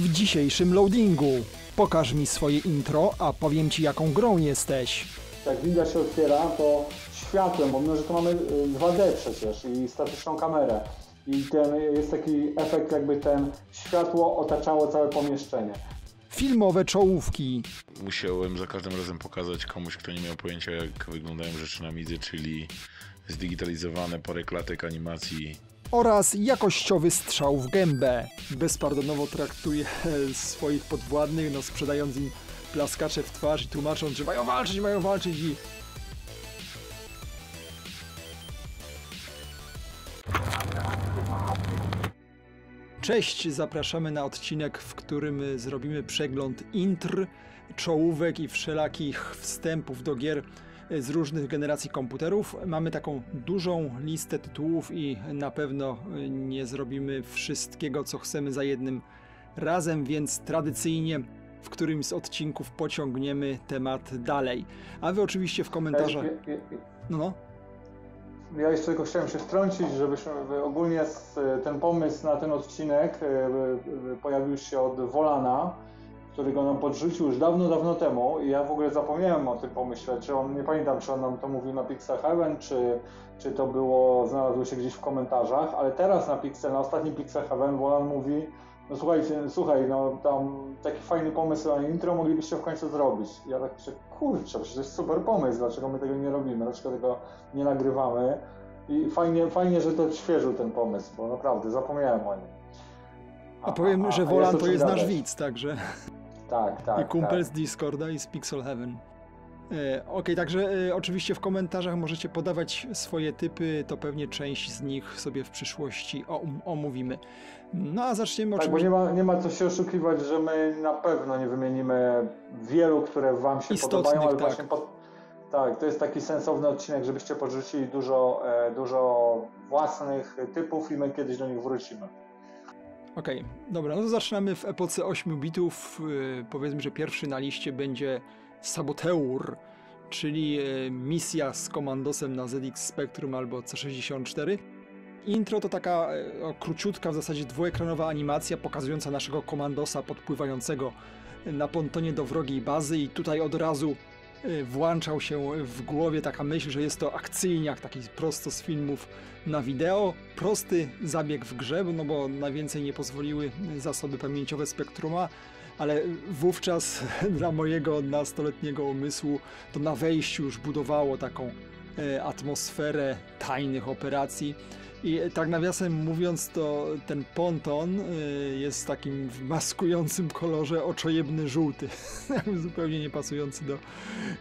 W dzisiejszym loadingu pokaż mi swoje intro, a powiem ci jaką grą jesteś. Jak winda się otwiera, to światłem, bo my, że to mamy y, 2D przecież i statyczną kamerę. I ten jest taki efekt, jakby ten światło otaczało całe pomieszczenie. Filmowe czołówki. Musiałem za każdym razem pokazać komuś, kto nie miał pojęcia, jak wyglądają rzeczy na midze, czyli zdigitalizowane parę klatek animacji. Oraz jakościowy strzał w gębę. Bezpardonowo traktuje swoich podwładnych, no sprzedając im plaskacze w twarz i tłumacząc, że mają walczyć, mają walczyć i... Cześć, zapraszamy na odcinek, w którym zrobimy przegląd intr, czołówek i wszelakich wstępów do gier z różnych generacji komputerów. Mamy taką dużą listę tytułów i na pewno nie zrobimy wszystkiego, co chcemy za jednym razem, więc tradycyjnie w którymś z odcinków pociągniemy temat dalej. A wy oczywiście w komentarzach... No, no. ja jeszcze tylko chciałem się wtrącić, żebyśmy ogólnie ten pomysł na ten odcinek y, y, pojawił się od Wolana, który go nam podrzucił już dawno, dawno temu i ja w ogóle zapomniałem o tym pomyśle, czy on, nie pamiętam, czy on nam to mówił na Pixel Heaven, czy, czy to było, znalazło się gdzieś w komentarzach, ale teraz na Pixel, na ostatnim Pixel Heaven Wolan mówi, no słuchajcie, słuchaj, no tam taki fajny pomysł na intro moglibyście w końcu zrobić. I ja tak myślę, kurczę, przecież to jest super pomysł, dlaczego my tego nie robimy, dlaczego tego nie nagrywamy. I fajnie, fajnie że to odświeżył ten pomysł, bo naprawdę zapomniałem o nim. A powiem, a- że a Wolan to jest nasz widz, także... Tak, tak. I kumpel tak. z Discorda i z Pixel Heaven. E, Okej, także e, oczywiście w komentarzach możecie podawać swoje typy, to pewnie część z nich sobie w przyszłości o, omówimy. No a zaczniemy Tak, bo oczywiście... nie ma, nie ma co się oszukiwać, że my na pewno nie wymienimy wielu, które Wam się Istotnych, podobają, ale tak. właśnie po, tak, to jest taki sensowny odcinek, żebyście podrzucili dużo, e, dużo własnych typów i my kiedyś do nich wrócimy. Okej, dobra, no to zaczynamy w epoce 8 bitów. E, Powiedzmy, że pierwszy na liście będzie Saboteur, czyli e, misja z komandosem na ZX Spectrum albo C64. Intro to taka e, o, króciutka, w zasadzie dwuekranowa animacja pokazująca naszego komandosa podpływającego na pontonie do wrogiej bazy i tutaj od razu włączał się w głowie taka myśl, że jest to akcyjniak, taki prosto z filmów na wideo. Prosty zabieg w grze, no bo na więcej nie pozwoliły zasoby pamięciowe Spektruma, ale wówczas dla mojego nastoletniego umysłu to na wejściu już budowało taką e, atmosferę tajnych operacji. I tak nawiasem mówiąc, to ten ponton y, jest takim w maskującym kolorze oczojebny żółty. Zupełnie nie pasujący do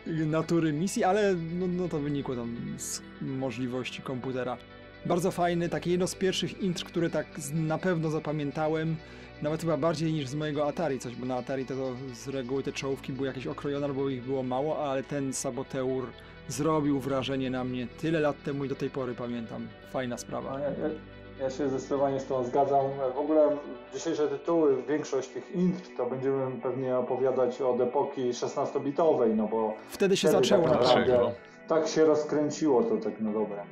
natury misji, ale no, no to wynikło tam z możliwości komputera. Bardzo fajny, taki jedno z pierwszych intr, które tak na pewno zapamiętałem. Nawet chyba bardziej niż z mojego Atari coś, bo na Atari to, to z reguły te czołówki były jakieś okrojone albo ich było mało, ale ten Saboteur zrobił wrażenie na mnie tyle lat temu i do tej pory pamiętam. Fajna sprawa. Ja, ja, ja się zdecydowanie z tą zgadzam. W ogóle dzisiejsze tytuły, większość tych intr, to będziemy pewnie opowiadać od epoki 16-bitowej, no bo Wtedy się wtedy zaczęło tak naprawdę. Dlaczego? tak się rozkręciło to tak no dobre.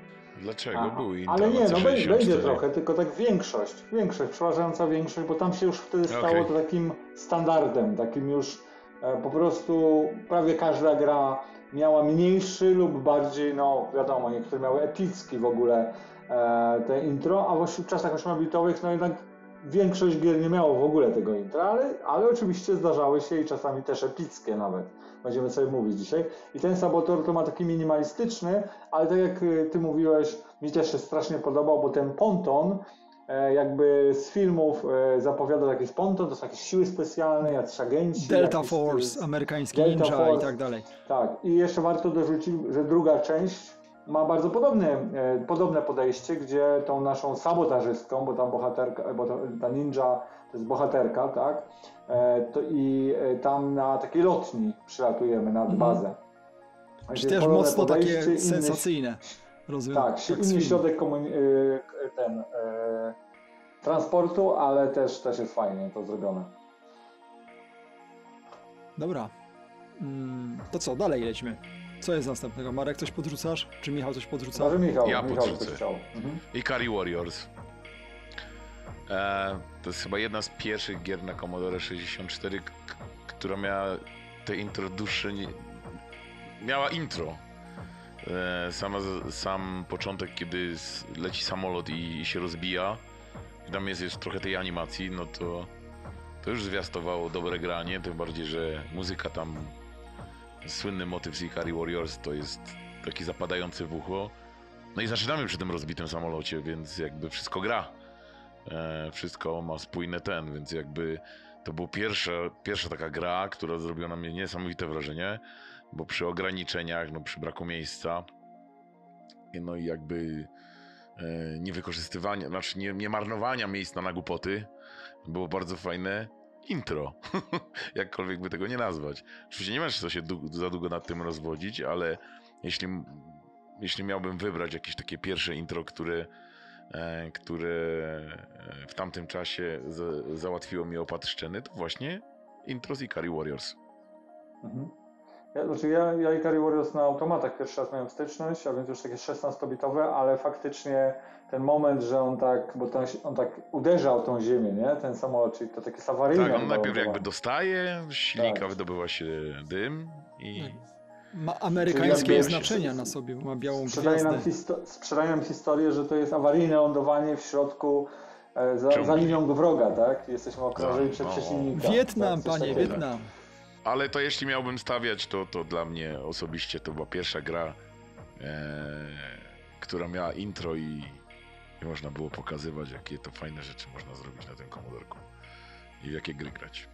Dlaczego Aha. był intro Ale nie, na no C64? będzie, będzie trochę, tylko tak większość, większość, przeważająca większość, bo tam się już wtedy stało Okej. to takim standardem, takim już e, po prostu prawie każda gra miała mniejszy lub bardziej, no wiadomo, niektóre miały epicki w ogóle e, te intro, a właśnie w czasach 8-bitowych no jednak większość gier nie miało w ogóle tego intra, ale, ale oczywiście zdarzały się i czasami też epickie nawet. Będziemy sobie mówić dzisiaj. I ten Saboteur to ma taki minimalistyczny, ale tak jak y, ty mówiłeś, mi też się strasznie podobał, bo ten ponton e, jakby z filmów e, zapowiadał jakiś ponton, to są jakieś siły specjalne, jacyś agenci. Delta jakieś, Force, amerykański Delta ninja i Force. tak dalej. Tak, i jeszcze warto dorzucić, że druga część ma bardzo podobne, e, podobne podejście, gdzie tą naszą sabotażystką, bo tam bohaterka, bo ta ninja to jest bohaterka, tak? E, to I e, tam na takiej lotni przylatujemy nad Mhm. bazę. Czy Więc też mocno takie podejście, inny- Rozumiem. Tak, z inny środek y, ten, y, transportu, ale też, też jest fajnie to zrobione. Dobra. Mm, to co, dalej lećmy. Co jest następnego? Marek, coś podrzucasz? Czy Michał coś podrzuca? Może Michał, Ja Michał podrzucę. Mhm. Ikari Warriors. E, to jest chyba jedna z pierwszych gier na Commodore 64, która miała te intro dłuższe. Nie... Miała intro. E, sama, sam początek, kiedy leci samolot i, i się rozbija, i tam jest, jest trochę tej animacji, no to to już zwiastowało dobre granie, tym bardziej, że muzyka tam, słynny motyw z Ikari Warriors to jest taki zapadający w ucho. No i zaczynamy przy tym rozbitym samolocie, więc jakby wszystko gra. E, wszystko ma spójny ten, więc jakby to była pierwsza, pierwsza taka gra, która zrobiła na mnie niesamowite wrażenie, bo przy ograniczeniach, no przy braku miejsca, no i jakby e, niewykorzystywania, znaczy nie, nie marnowania miejsc na głupoty, było bardzo fajne intro. Jakkolwiek by tego nie nazwać. Oczywiście nie masz co się za długo nad tym rozwodzić, ale jeśli, jeśli miałbym wybrać jakieś takie pierwsze intro, które, e, które e, w tamtym czasie załatwiło mi opad szczeny, to właśnie intro z Ikari Warriors. Mhm. Ja, znaczy ja, ja Ikari Warriors na automatach pierwszy raz miałem styczność, a więc już takie 16-bitowe, ale faktycznie ten moment, że on tak, bo ten, on tak uderza o tą ziemię, nie? Ten samolot, czyli to takie sawaryjne. Tak, on najpierw jakby dostaje, z silnika tak. wydobywa się dym i... Tak. Ma amerykańskie oznaczenia na sobie, ma białą sprzedaje gwiazdę. Nam sprzedaje nam historię, że to jest awaryjne lądowanie w środku e, za, za linią wroga, tak? Jesteśmy okrążeni tak, przez no. Wietnam, tak, panie, Wietnam. Ale to jeśli miałbym stawiać, to, to dla mnie osobiście to była pierwsza gra, e, która miała intro i, i można było pokazywać, jakie to fajne rzeczy można zrobić na tym komodorku i w jakie gry grać.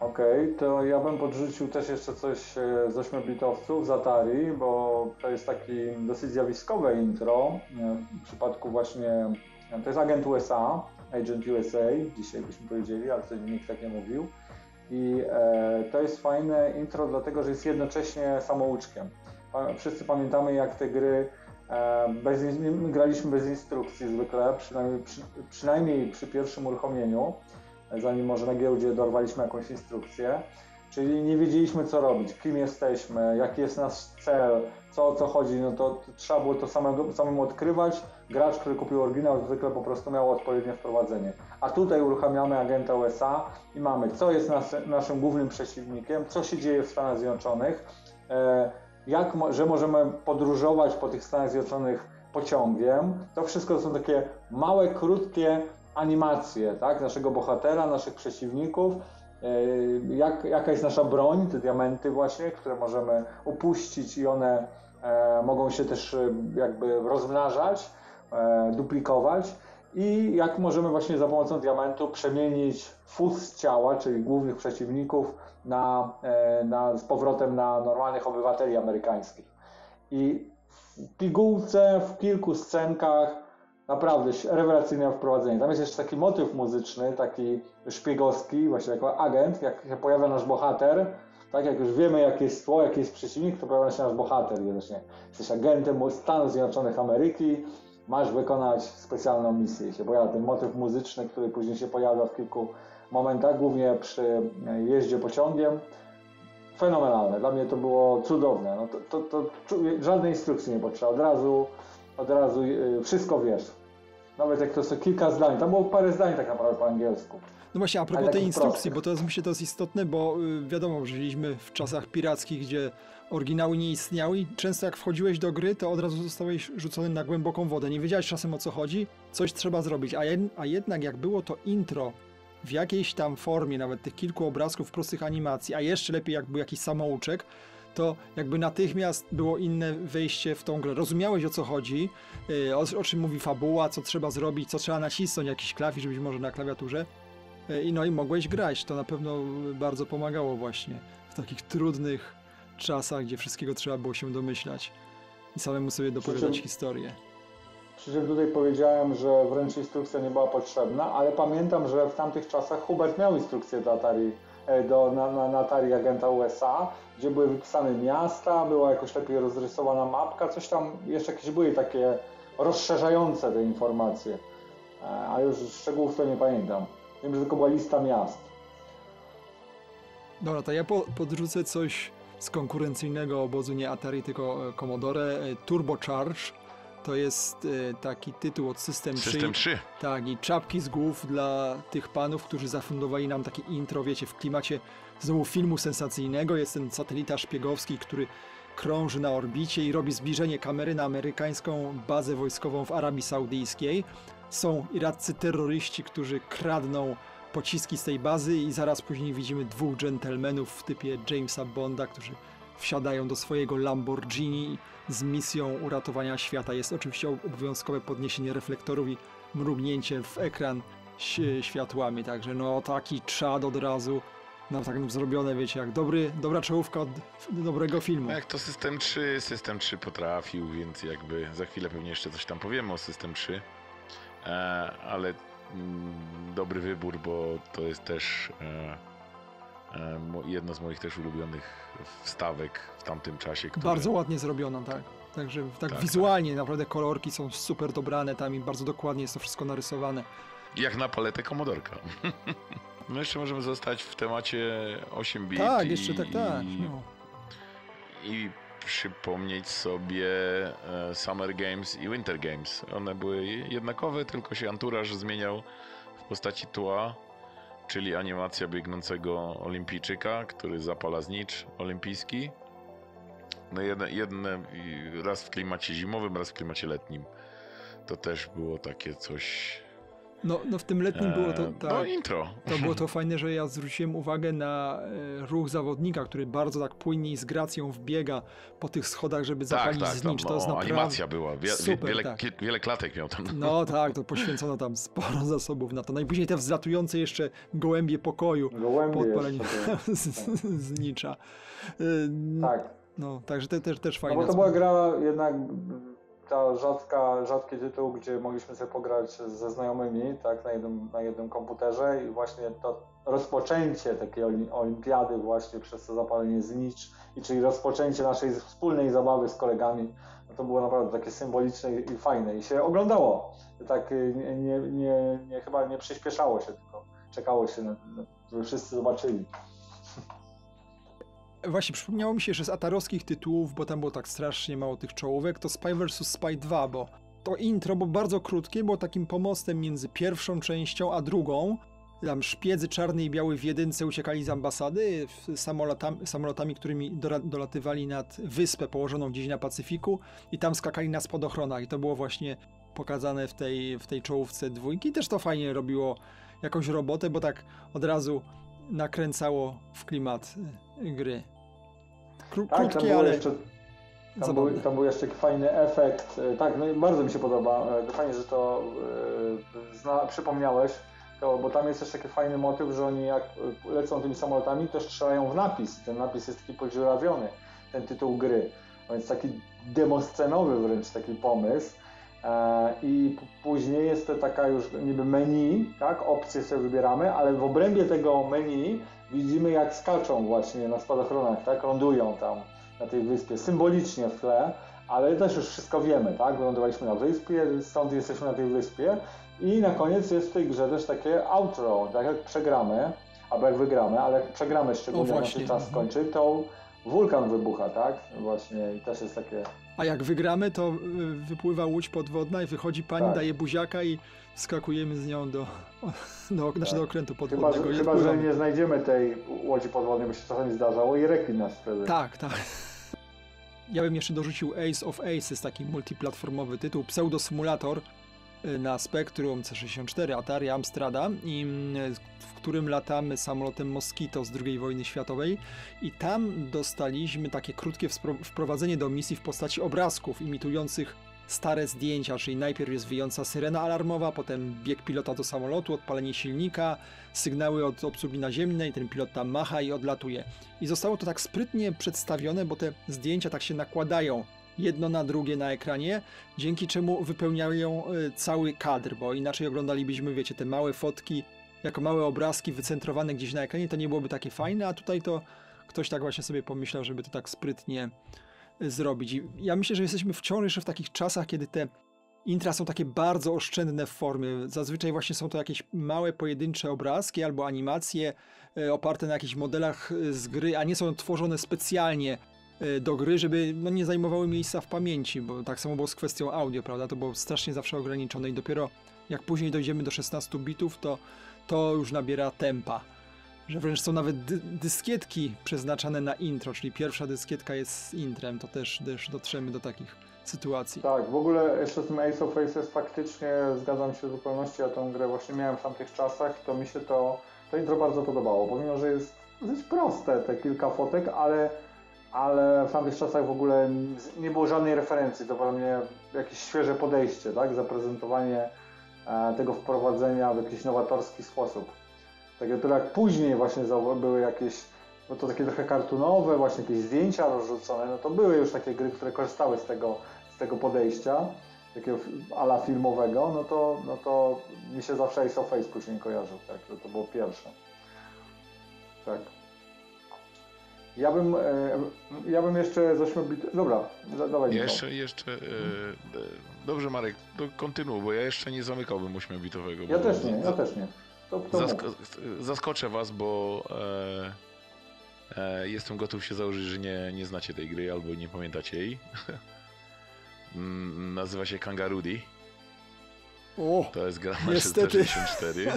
Okej, okay, to ja bym podrzucił też jeszcze coś e, z 8-bitowców z Atari, bo to jest taki dosyć zjawiskowe intro. E, w przypadku właśnie, e, to jest agent USA, Agent USA, dzisiaj byśmy powiedzieli, ale wtedy nikt tak nie mówił. I to jest fajne intro, dlatego że jest jednocześnie samouczkiem. Wszyscy pamiętamy, jak te gry bez, graliśmy bez instrukcji zwykle, przynajmniej przy, przynajmniej przy pierwszym uruchomieniu zanim może na giełdzie dorwaliśmy jakąś instrukcję. Czyli nie wiedzieliśmy co robić, kim jesteśmy, jaki jest nasz cel, co o co chodzi, no to trzeba było to samego, samemu odkrywać. Gracz, który kupił oryginał, zwykle po prostu miał odpowiednie wprowadzenie. A tutaj uruchamiamy agenta USA i mamy, co jest nas, naszym głównym przeciwnikiem, co się dzieje w Stanach Zjednoczonych, e, jak, że możemy podróżować po tych Stanach Zjednoczonych pociągiem. To wszystko są takie małe, krótkie animację tak, naszego bohatera, naszych przeciwników, jak, jaka jest nasza broń, te diamenty właśnie, które możemy upuścić i one e, mogą się też e, jakby rozmnażać, duplikować i jak możemy właśnie za pomocą diamentu przemienić fus ciała, czyli głównych przeciwników na, na, z powrotem na normalnych obywateli amerykańskich. I w pigułce, w kilku scenkach Naprawdę rewelacyjne wprowadzenie. Tam jest jeszcze taki motyw muzyczny, taki szpiegowski, właśnie jako agent, jak się pojawia nasz bohater, tak jak już wiemy jaki jest tło, jaki jest przeciwnik, to pojawia się nasz bohater właśnie. Jesteś agentem Stanów Zjednoczonych Ameryki, masz wykonać specjalną misję. I się pojawia ten motyw muzyczny, który później się pojawia w kilku momentach, głównie przy jeździe pociągiem. Fenomenalne. Dla mnie to było cudowne. No to, to, to żadnej instrukcji nie potrzeba. Od razu od razu y, wszystko wiesz. Nawet jak to są kilka zdań, tam było parę zdań tak naprawdę po angielsku. No właśnie, a propos tej instrukcji, bo to jest, myślę, to jest istotne, bo y, wiadomo, żyliśmy w czasach pirackich, gdzie oryginały nie istniały i często jak wchodziłeś do gry, to od razu zostałeś rzucony na głęboką wodę. Nie wiedziałeś czasem o co chodzi, coś trzeba zrobić, a, jed, a jednak jak było to intro w jakiejś tam formie, nawet tych kilku obrazków prostych animacji, a jeszcze lepiej jak był jakiś samouczek, to jakby natychmiast było inne wejście w tą grę. Rozumiałeś o co chodzi, y, o, o czym mówi fabuła, co trzeba zrobić, co trzeba nacisnąć, jakiś klawisz być może na klawiaturze. Y, I no i mogłeś grać. To na pewno bardzo pomagało właśnie w takich trudnych czasach, gdzie wszystkiego trzeba było się domyślać i samemu sobie dopowiadać czym, historię. Przy czym tutaj powiedziałem, że wręcz instrukcja nie była potrzebna, ale pamiętam, że w tamtych czasach Hubert miał instrukcję do Atari E, do, na, na, na agenta USA, gdzie były wypisane miasta, była jakoś lepiej rozrysowana mapka, coś tam, jeszcze jakieś były takie rozszerzające te informacje, e, a już szczegółów to nie pamiętam. Wiem, że tylko była lista miast. Dobra, to ja po, podrzucę coś z konkurencyjnego obozu, nie Atari, tylko e, Commodore, Turbo Charge. To jest e, taki tytuł od System 3. System 3. Tak, i czapki z głów dla tych panów, którzy zafundowali nam takie intro, wiecie, w klimacie znowu filmu sensacyjnego. Jest ten satelita szpiegowski, który krąży na orbicie i robi zbliżenie kamery na amerykańską bazę wojskową w Arabii Saudyjskiej. Są iraccy terroryści, którzy kradną pociski z tej bazy i zaraz później widzimy dwóch dżentelmenów w typie Jamesa Bonda, którzy wsiadają do swojego Lamborghini z misją uratowania świata. Jest oczywiście obowiązkowe podniesienie reflektorów i mrugnięcie w ekran światłami, także no taki czad od razu no tak zrobione, wiecie, jak dobry, dobra czołówka od dobrego filmu. Jak to System 3, System 3 potrafił, więc jakby za chwilę pewnie jeszcze coś tam powiemy o System 3, e, ale mm, dobry wybór, bo to jest też e, jedno z moich też ulubionych wstawek w tamtym czasie. Które... Bardzo ładnie zrobiona, tak. Także tak, tak wizualnie tak. naprawdę kolorki są super dobrane tam i bardzo dokładnie jest to wszystko narysowane. Jak na paletę komodorka. No jeszcze możemy zostać w temacie 8 bit. Tak, jeszcze tak, tak. No. I przypomnieć sobie e, Summer Games i Winter Games. One były jednakowe, tylko się anturaż zmieniał w postaci tła, czyli animacja biegnącego olimpijczyka, który zapala znicz olimpijski. No jedne, jedne raz w klimacie zimowym, raz w klimacie letnim. To też było takie coś no, no w tym letnim było to eee, tak. No intro. To było to fajne, że ja zwróciłem uwagę na e, ruch zawodnika, który bardzo tak płynnie i z gracją wbiega po tych schodach, żeby tak, zapalić tak, znicz. to jest naprawdę animacja była. Wie, super, wiele, tak. wiele klatek miał tam. No tak, to poświęcono tam sporo zasobów na to. Najpóźniej te wzlatujące jeszcze gołębie pokoju gołębie po odpaleniu znicza. E, tak. No, także te, też, też fajne. No bo to była gra jednak ta rzadka, rzadki tytuł, gdzie mogliśmy sobie pograć ze znajomymi, tak, na jednym, na jednym komputerze i właśnie to rozpoczęcie takiej olimpiady właśnie przez to zapalenie znicz, i czyli rozpoczęcie naszej wspólnej zabawy z kolegami, no to było naprawdę takie symboliczne i fajne i się oglądało. Tak y, nie, nie, nie, chyba nie przyspieszało się, tylko czekało się, na, żeby wszyscy zobaczyli. Właśnie przypomniało mi się, że z atarowskich tytułów, bo tam było tak strasznie mało tych czołówek, to Spy vs Spy 2, bo to intro było bardzo krótkie, było takim pomostem między pierwszą częścią a drugą. Tam szpiedzy czarny i biały w jedynce uciekali z ambasady samolotami, samolotami którymi dolatywali nad wyspę położoną gdzieś na Pacyfiku i tam skakali na spadochronach i to było właśnie pokazane w tej, w tej czołówce dwójki. Też to fajnie robiło jakąś robotę, bo tak od razu nakręcało w klimat y, gry. Kró tak, krótkie, ale jeszcze, tam, był, tam był jeszcze fajny efekt. E, tak, no i bardzo mi się podoba. E, fajnie, że to e, zna, przypomniałeś, to, bo tam jest też taki fajny motyw, że oni jak lecą tymi samolotami, to strzelają w napis. Ten napis jest taki podziurawiony, ten tytuł gry. Więc taki demoscenowy wręcz taki pomysł. I później jest to taka już niby menu, tak? Opcje sobie wybieramy, ale w obrębie tego menu widzimy jak skaczą właśnie na spadochronach, tak? Lądują tam na tej wyspie, symbolicznie w tle, ale też już wszystko wiemy, tak? Wylądowaliśmy na wyspie, stąd jesteśmy na tej wyspie i na koniec jest w tej grze też takie outro, tak jak przegramy, albo jak wygramy, ale jak przegramy szczególnie, jak się czas skończy, to wulkan wybucha, tak? Właśnie i też jest takie... A jak wygramy, to y, wypływa łódź podwodna i wychodzi pani, tak. daje buziaka i skakujemy z nią do, do, tak. do okrętu podwodnego. Chyba, że, chyba, że nie znajdziemy tej łodzi podwodnej, bo się czasami zdarzało i rekin nas wtedy. Tak, tak. Ja bym jeszcze dorzucił Ace of Aces, taki multiplatformowy tytuł, pseudo-symulator na Spectrum C64, Atari Amstrada, i, mm, w którym latamy samolotem Mosquito z II wojny światowej i tam dostaliśmy takie krótkie wprowadzenie do misji w postaci obrazków imitujących stare zdjęcia, czyli najpierw jest wyjąca syrena alarmowa, potem bieg pilota do samolotu, odpalenie silnika, sygnały od obsługi naziemnej, ten pilot tam macha i odlatuje. I zostało to tak sprytnie przedstawione, bo te zdjęcia tak się nakładają jedno na drugie na ekranie, dzięki czemu wypełniają e, cały kadr, bo inaczej oglądalibyśmy, wiecie, te małe fotki, jako małe obrazki wycentrowane gdzieś na ekranie, to nie byłoby takie fajne, a tutaj to ktoś tak właśnie sobie pomyślał, żeby to tak sprytnie zrobić. I ja myślę, że jesteśmy wciąż jeszcze w takich czasach, kiedy te intra są takie bardzo oszczędne w formie. Zazwyczaj właśnie są to jakieś małe, pojedyncze obrazki albo animacje e, oparte na jakichś modelach e, z gry, a nie są tworzone specjalnie e, do gry, żeby no, nie zajmowały miejsca w pamięci, bo tak samo było z kwestią audio, prawda? To było strasznie zawsze ograniczone i dopiero jak później dojdziemy do 16 bitów, to to już nabiera tempa. Że wręcz są nawet dy dyskietki przeznaczane na intro, czyli pierwsza dyskietka jest z intrem, to też, też dotrzemy do takich sytuacji. Tak, w ogóle jeszcze z tym Ace of Faces faktycznie zgadzam się w zupełności, ja tą grę właśnie miałem w tamtych czasach, to mi się to, to intro bardzo podobało, pomimo, że jest dosyć proste te kilka fotek, ale, ale w tamtych czasach w ogóle nie było żadnej referencji, to dla mnie jakieś świeże podejście, tak, zaprezentowanie e, tego wprowadzenia w jakiś nowatorski sposób. Tak jak później właśnie były jakieś, no to takie trochę kartunowe, właśnie jakieś zdjęcia rozrzucone, no to były już takie gry, które korzystały z tego, z tego podejścia, takiego ala filmowego, no to, no to mi się zawsze Ace of Face później kojarzył, tak, to było pierwsze. Tak. Ja bym, e, ja bym jeszcze z 8 bit... Dobra, dawaj. Jeszcze, jeszcze... E, dobrze Marek, to kontynuuj, bo ja jeszcze nie zamykałbym 8-bitowego. Ja też nie, ja też nie. To, to Zasko zaskoczę was, bo e, e, jestem gotów się założyć, że nie, nie znacie tej gry albo nie pamiętacie jej. Mm, nazywa się Kangarudi. O, to jest gra na 64.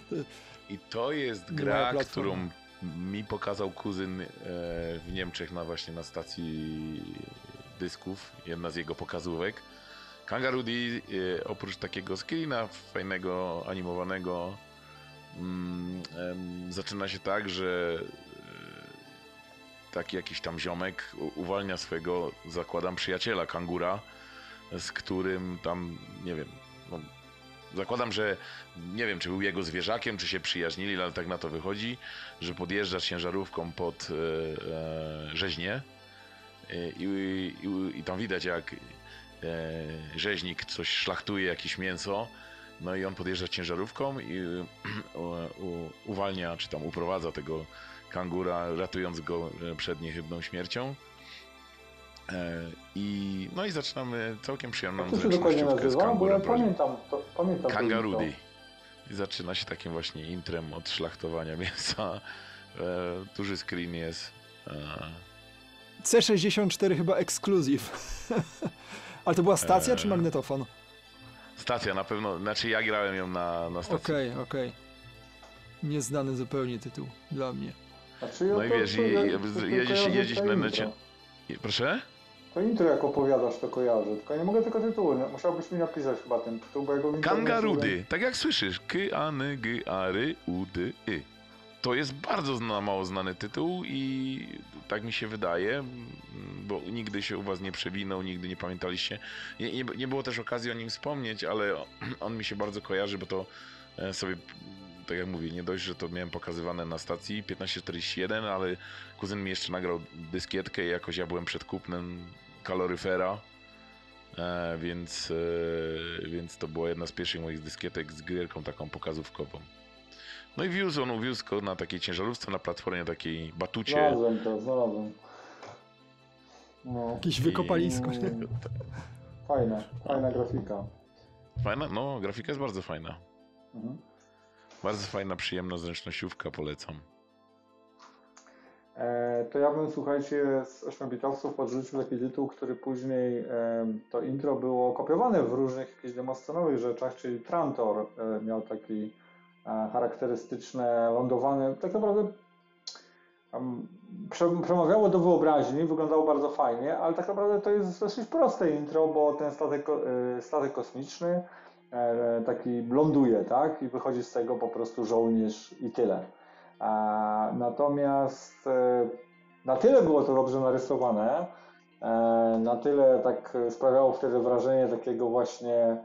I to jest gra, którą mi pokazał kuzyn e, w Niemczech na właśnie na stacji dysków, jedna z jego pokazówek. Kangarudi e, oprócz takiego screena fajnego, animowanego Mm, zaczyna się tak, że e, taki jakiś tam ziomek uwalnia swojego, zakładam, przyjaciela kangura, z którym tam, nie wiem, zakładam, że nie wiem, czy był jego zwierzakiem, czy się przyjaźnili, ale tak na to wychodzi, że podjeżdża ciężarówką pod e, e, rzeźnię e, i, i, i, tam widać jak e, rzeźnik coś szlachtuje, jakieś mięso, no i on podjeżdża ciężarówką i uwalnia, czy tam uprowadza tego kangura, ratując go e, przed niechybną śmiercią. E, I, no i zaczynamy całkiem przyjemną Jak to się dokładnie nazywa? Bo ja pamiętam, to, pamiętam Kangarudi. I zaczyna się takim właśnie intrem od szlachtowania mięsa. E, duży screen jest. E... C64 chyba ekskluzyw. Ale to była stacja e... czy magnetofon? Stacja na pewno, znaczy ja grałem ją na, na stacji. Okej, okay, okej. Okay. Nieznany zupełnie tytuł dla mnie. no i wiesz, jedziesz, jedziesz na necie. Proszę? To intro jak opowiadasz to kojarzę, tylko nie mogę tylko tytułu, musiałbyś mi napisać chyba ten tytuł, bo jego Kangarudy, tak jak słyszysz, k a n g a r u d y to jest bardzo zna, mało znany tytuł i tak mi się wydaje, bo nigdy się u was nie przewinął, nigdy nie pamiętaliście. Nie, nie, nie było też okazji o nim wspomnieć, ale on mi się bardzo kojarzy, bo to e, sobie, tak jak mówię, nie dość, że to miałem pokazywane na stacji 1541, ale kuzyn mi jeszcze nagrał dyskietkę i jakoś ja byłem przed kupnem kaloryfera. E, więc, e, więc to była jedna z pierwszych moich dyskietek z gierką taką pokazówkową. No i wiózł on uwiózł go na takiej ciężarówce, na platformie, takiej batucie. Znalazłem to, znalazłem. No. Jakieś wykopalisko. I... Fajna, fajna grafika. Fajna? No, grafika jest bardzo fajna. Mhm. Bardzo fajna, przyjemna zręcznościówka, polecam. E, to ja bym, słuchajcie, z 8-bitowców podrzucił taki tytuł, który później e, to intro było kopiowane w różnych jakichś demoscenowych rzeczach, czyli Trantor e, miał taki charakterystyczne, lądowane, tak naprawdę przemawiało do wyobraźni, wyglądało bardzo fajnie, ale tak naprawdę to jest dosyć proste intro, bo ten statek, statek kosmiczny taki ląduje, tak? I wychodzi z tego po prostu żołnierz i tyle. Natomiast na tyle było to dobrze narysowane, na tyle tak sprawiało wtedy wrażenie takiego właśnie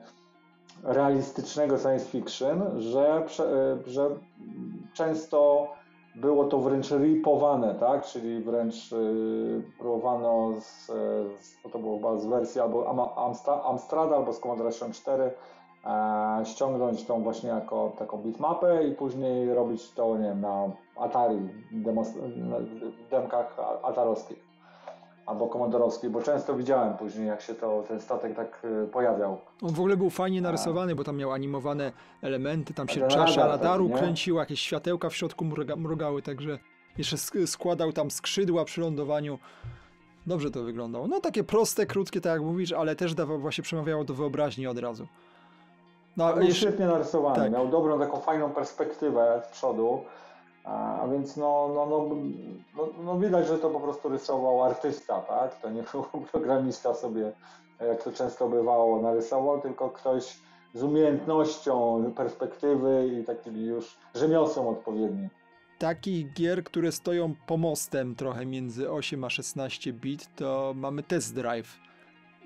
realistycznego science fiction, że, e, że często było to wręcz ripowane, tak? czyli wręcz próbowano z, z, to było chyba z wersji albo Amstrada albo z Commodore 64 e, ściągnąć tą właśnie jako taką bitmapę i później robić to nie wiem, na Atari, demos, w demkach atarowskich albo komodorowskiej, bo często widziałem później, jak się to, ten statek tak y, pojawiał. On w ogóle był fajnie narysowany, bo tam miał animowane elementy, tam się czasza radaru tak, kręciła, jakieś światełka w środku mruga, mrugały, także jeszcze składał tam skrzydła przy lądowaniu. dobrze to wyglądało. No takie proste, krótkie, tak jak mówisz, ale też dawało, właśnie przemawiało do wyobraźni od razu. No, był jeszcze... świetnie narysowany, tak. miał dobrą, taką fajną perspektywę z przodu, a więc no, no, no, no, no widać, że to po prostu rysował artysta, tak? To nie był programista sobie, jak to często bywało, narysował, tylko ktoś z umiejętnością perspektywy i takim już rzemiosłem odpowiednim. Takich gier, które stoją pomostem trochę między 8 a 16 bit, to mamy Test Drive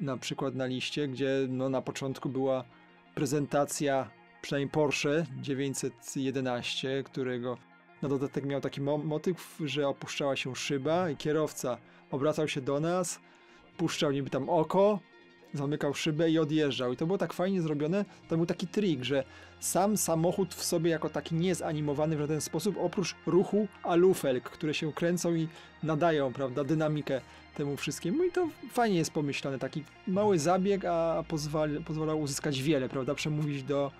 na przykład na liście, gdzie no, na początku była prezentacja przynajmniej Porsche 911, którego na dodatek miał taki mo motyw, że opuszczała się szyba i kierowca obracał się do nas, puszczał niby tam oko, zamykał szybę i odjeżdżał. I to było tak fajnie zrobione. To był taki trik, że sam samochód w sobie jako taki nie jest animowany w żaden sposób, oprócz ruchu alufelk, które się kręcą i nadają, prawda, dynamikę temu wszystkiemu. I to fajnie jest pomyślane. Taki mały zabieg, a pozwala, pozwalał uzyskać wiele, prawda, przemówić do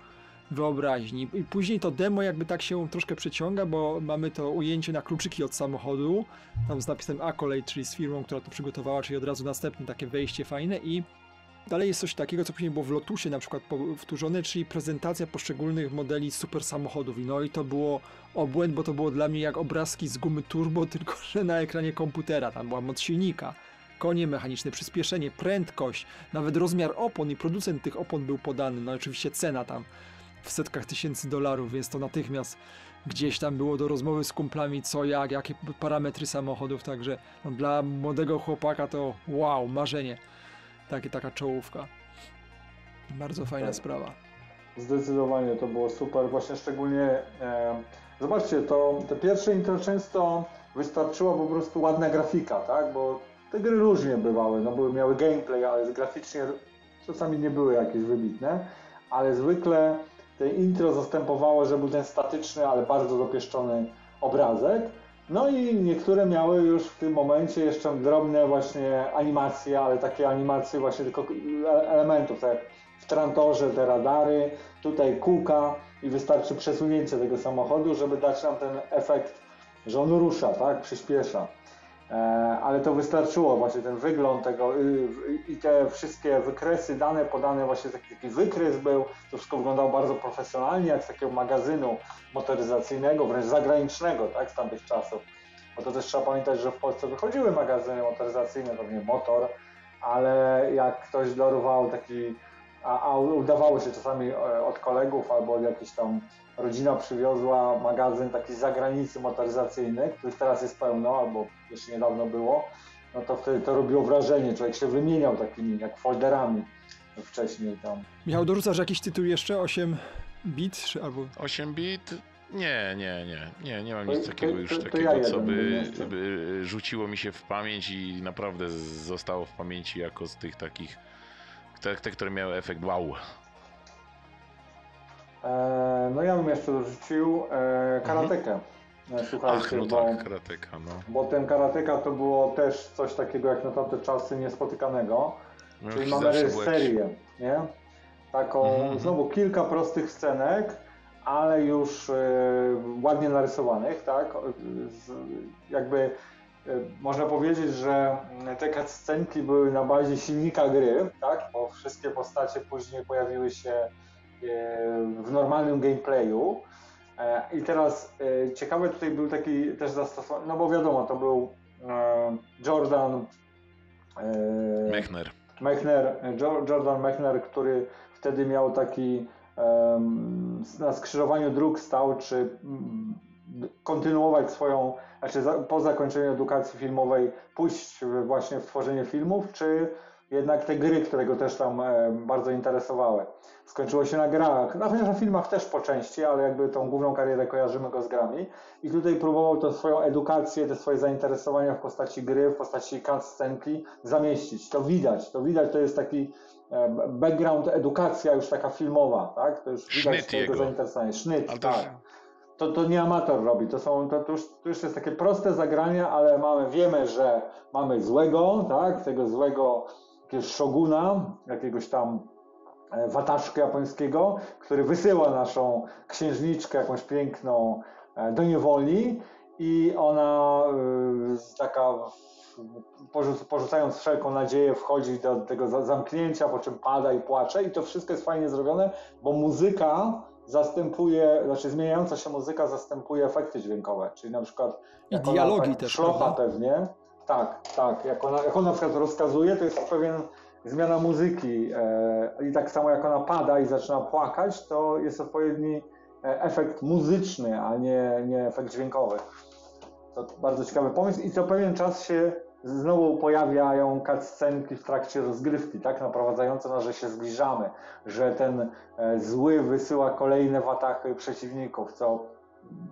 wyobraźni. I później to demo jakby tak się troszkę przeciąga, bo mamy to ujęcie na kluczyki od samochodu, tam z napisem Accolade, czyli z firmą, która to przygotowała, czyli od razu następne takie wejście fajne i Dalej jest coś takiego, co później było w Lotusie na przykład powtórzone, czyli prezentacja poszczególnych modeli super samochodów. No i to było obłęd, bo to było dla mnie jak obrazki z gumy turbo, tylko że na ekranie komputera. Tam była moc silnika, konie mechaniczne, przyspieszenie, prędkość, nawet rozmiar opon i producent tych opon był podany. No oczywiście cena tam w setkach tysięcy dolarów, więc to natychmiast gdzieś tam było do rozmowy z kumplami co jak, jakie parametry samochodów, także no, dla młodego chłopaka to wow, marzenie. Takie, taka czołówka. Bardzo fajna tak. sprawa. Zdecydowanie to było super, właśnie szczególnie e, zobaczcie, to te pierwsze intro często wystarczyła po prostu ładna grafika, tak, bo te gry różnie bywały, no były, miały gameplay, ale graficznie czasami nie były jakieś wybitne, ale zwykle te intro zastępowało, że był ten statyczny, ale bardzo dopieszczony obrazek, no i niektóre miały już w tym momencie jeszcze drobne właśnie animacje, ale takie animacje właśnie tylko elementów, tak jak w Trantorze te radary, tutaj kółka i wystarczy przesunięcie tego samochodu, żeby dać nam ten efekt, że on rusza, tak, przyspiesza. E, ale to wystarczyło, właśnie ten wygląd tego i te wszystkie wykresy, dane podane, właśnie taki, taki wykres był, to wszystko wyglądało bardzo profesjonalnie, jak z takiego magazynu motoryzacyjnego, wręcz zagranicznego, tak, z tamtych czasów. Bo to też trzeba pamiętać, że w Polsce wychodziły magazyny motoryzacyjne, pewnie motor, ale jak ktoś dorwał taki, a, a udawało się czasami e, od kolegów albo od jakiejś tam rodzina przywiozła magazyn taki z zagranicy motoryzacyjny, których teraz jest pełno, albo jeszcze niedawno było, no to wtedy to robiło wrażenie. Człowiek się wymieniał takimi jak folderami wcześniej tam. Michał, dorzucasz jakiś tytuł jeszcze? 8 bit? Albo... 8 bit? Nie, nie, nie, nie, nie mam nic takiego już to, to, takiego, ja co by, by, rzuciło mi się w pamięć i naprawdę zostało w pamięci jako z tych takich, te, te które miały efekt wow. E, no ja bym jeszcze dorzucił e, karatekę. Mhm. Słuchajcie, Ach, no bo, tak, karateka, no. Bo ten karateka to było też coś takiego jak na tamte czasy niespotykanego. No Czyli mamy serię, nie? Taką, mhm. znowu kilka prostych scenek, ale już e, ładnie narysowanych, tak? Z, jakby można powiedzieć, że te cutscenki były na bazie silnika gry, tak? Bo wszystkie postacie później pojawiły się w normalnym gameplayu. E, I teraz e, ciekawy tutaj był taki też zastosowany, no bo wiadomo, to był e, Jordan Mechner. Mechner, Jordan Mechner, który wtedy miał taki na skrzyżowaniu dróg stał, czy mm, kontynuować swoją, znaczy po zakończeniu edukacji filmowej pójść właśnie w tworzenie filmów, czy jednak te gry, które go też tam bardzo interesowały skończyło się na grach, no chociaż na filmach też po części, ale jakby tą główną karierę kojarzymy go z grami. I tutaj próbował tę swoją edukację, te swoje zainteresowania w postaci gry, w postaci cutscenki zamieścić. To widać, to widać, to jest taki e, background, edukacja już taka filmowa, tak? To już widać Sznyt jego zainteresowanie. Sznyt, tak. To, to nie amator robi, to, są, to, to, już, to już jest takie proste zagrania, ale mamy, wiemy, że mamy złego, tak? Tego złego jakiegoś szoguna, jakiegoś tam E, wataszkę japońskiego, który wysyła naszą księżniczkę jakąś piękną e, do niewoli i ona y, taka porzu- porzucając wszelką nadzieję wchodzi do tego za- zamknięcia, po czym pada i płacze i to wszystko jest fajnie zrobione, bo muzyka zastępuje, znaczy zmieniająca się muzyka zastępuje efekty dźwiękowe, czyli na przykład I jak ona dialogi tak też, szlocha prawda? pewnie, tak, tak, jak ona, jak ona na przykład rozkazuje, to jest pewien zmiana muzyki e, i tak samo jak ona pada i zaczyna płakać, to jest odpowiedni e, efekt muzyczny, a nie, nie efekt dźwiękowy. To bardzo ciekawy pomysł i co pewien czas się znowu pojawiają cutscenki w trakcie rozgrywki, tak, naprowadzające na, że się zbliżamy, że ten e, zły wysyła kolejne watachy przeciwników, co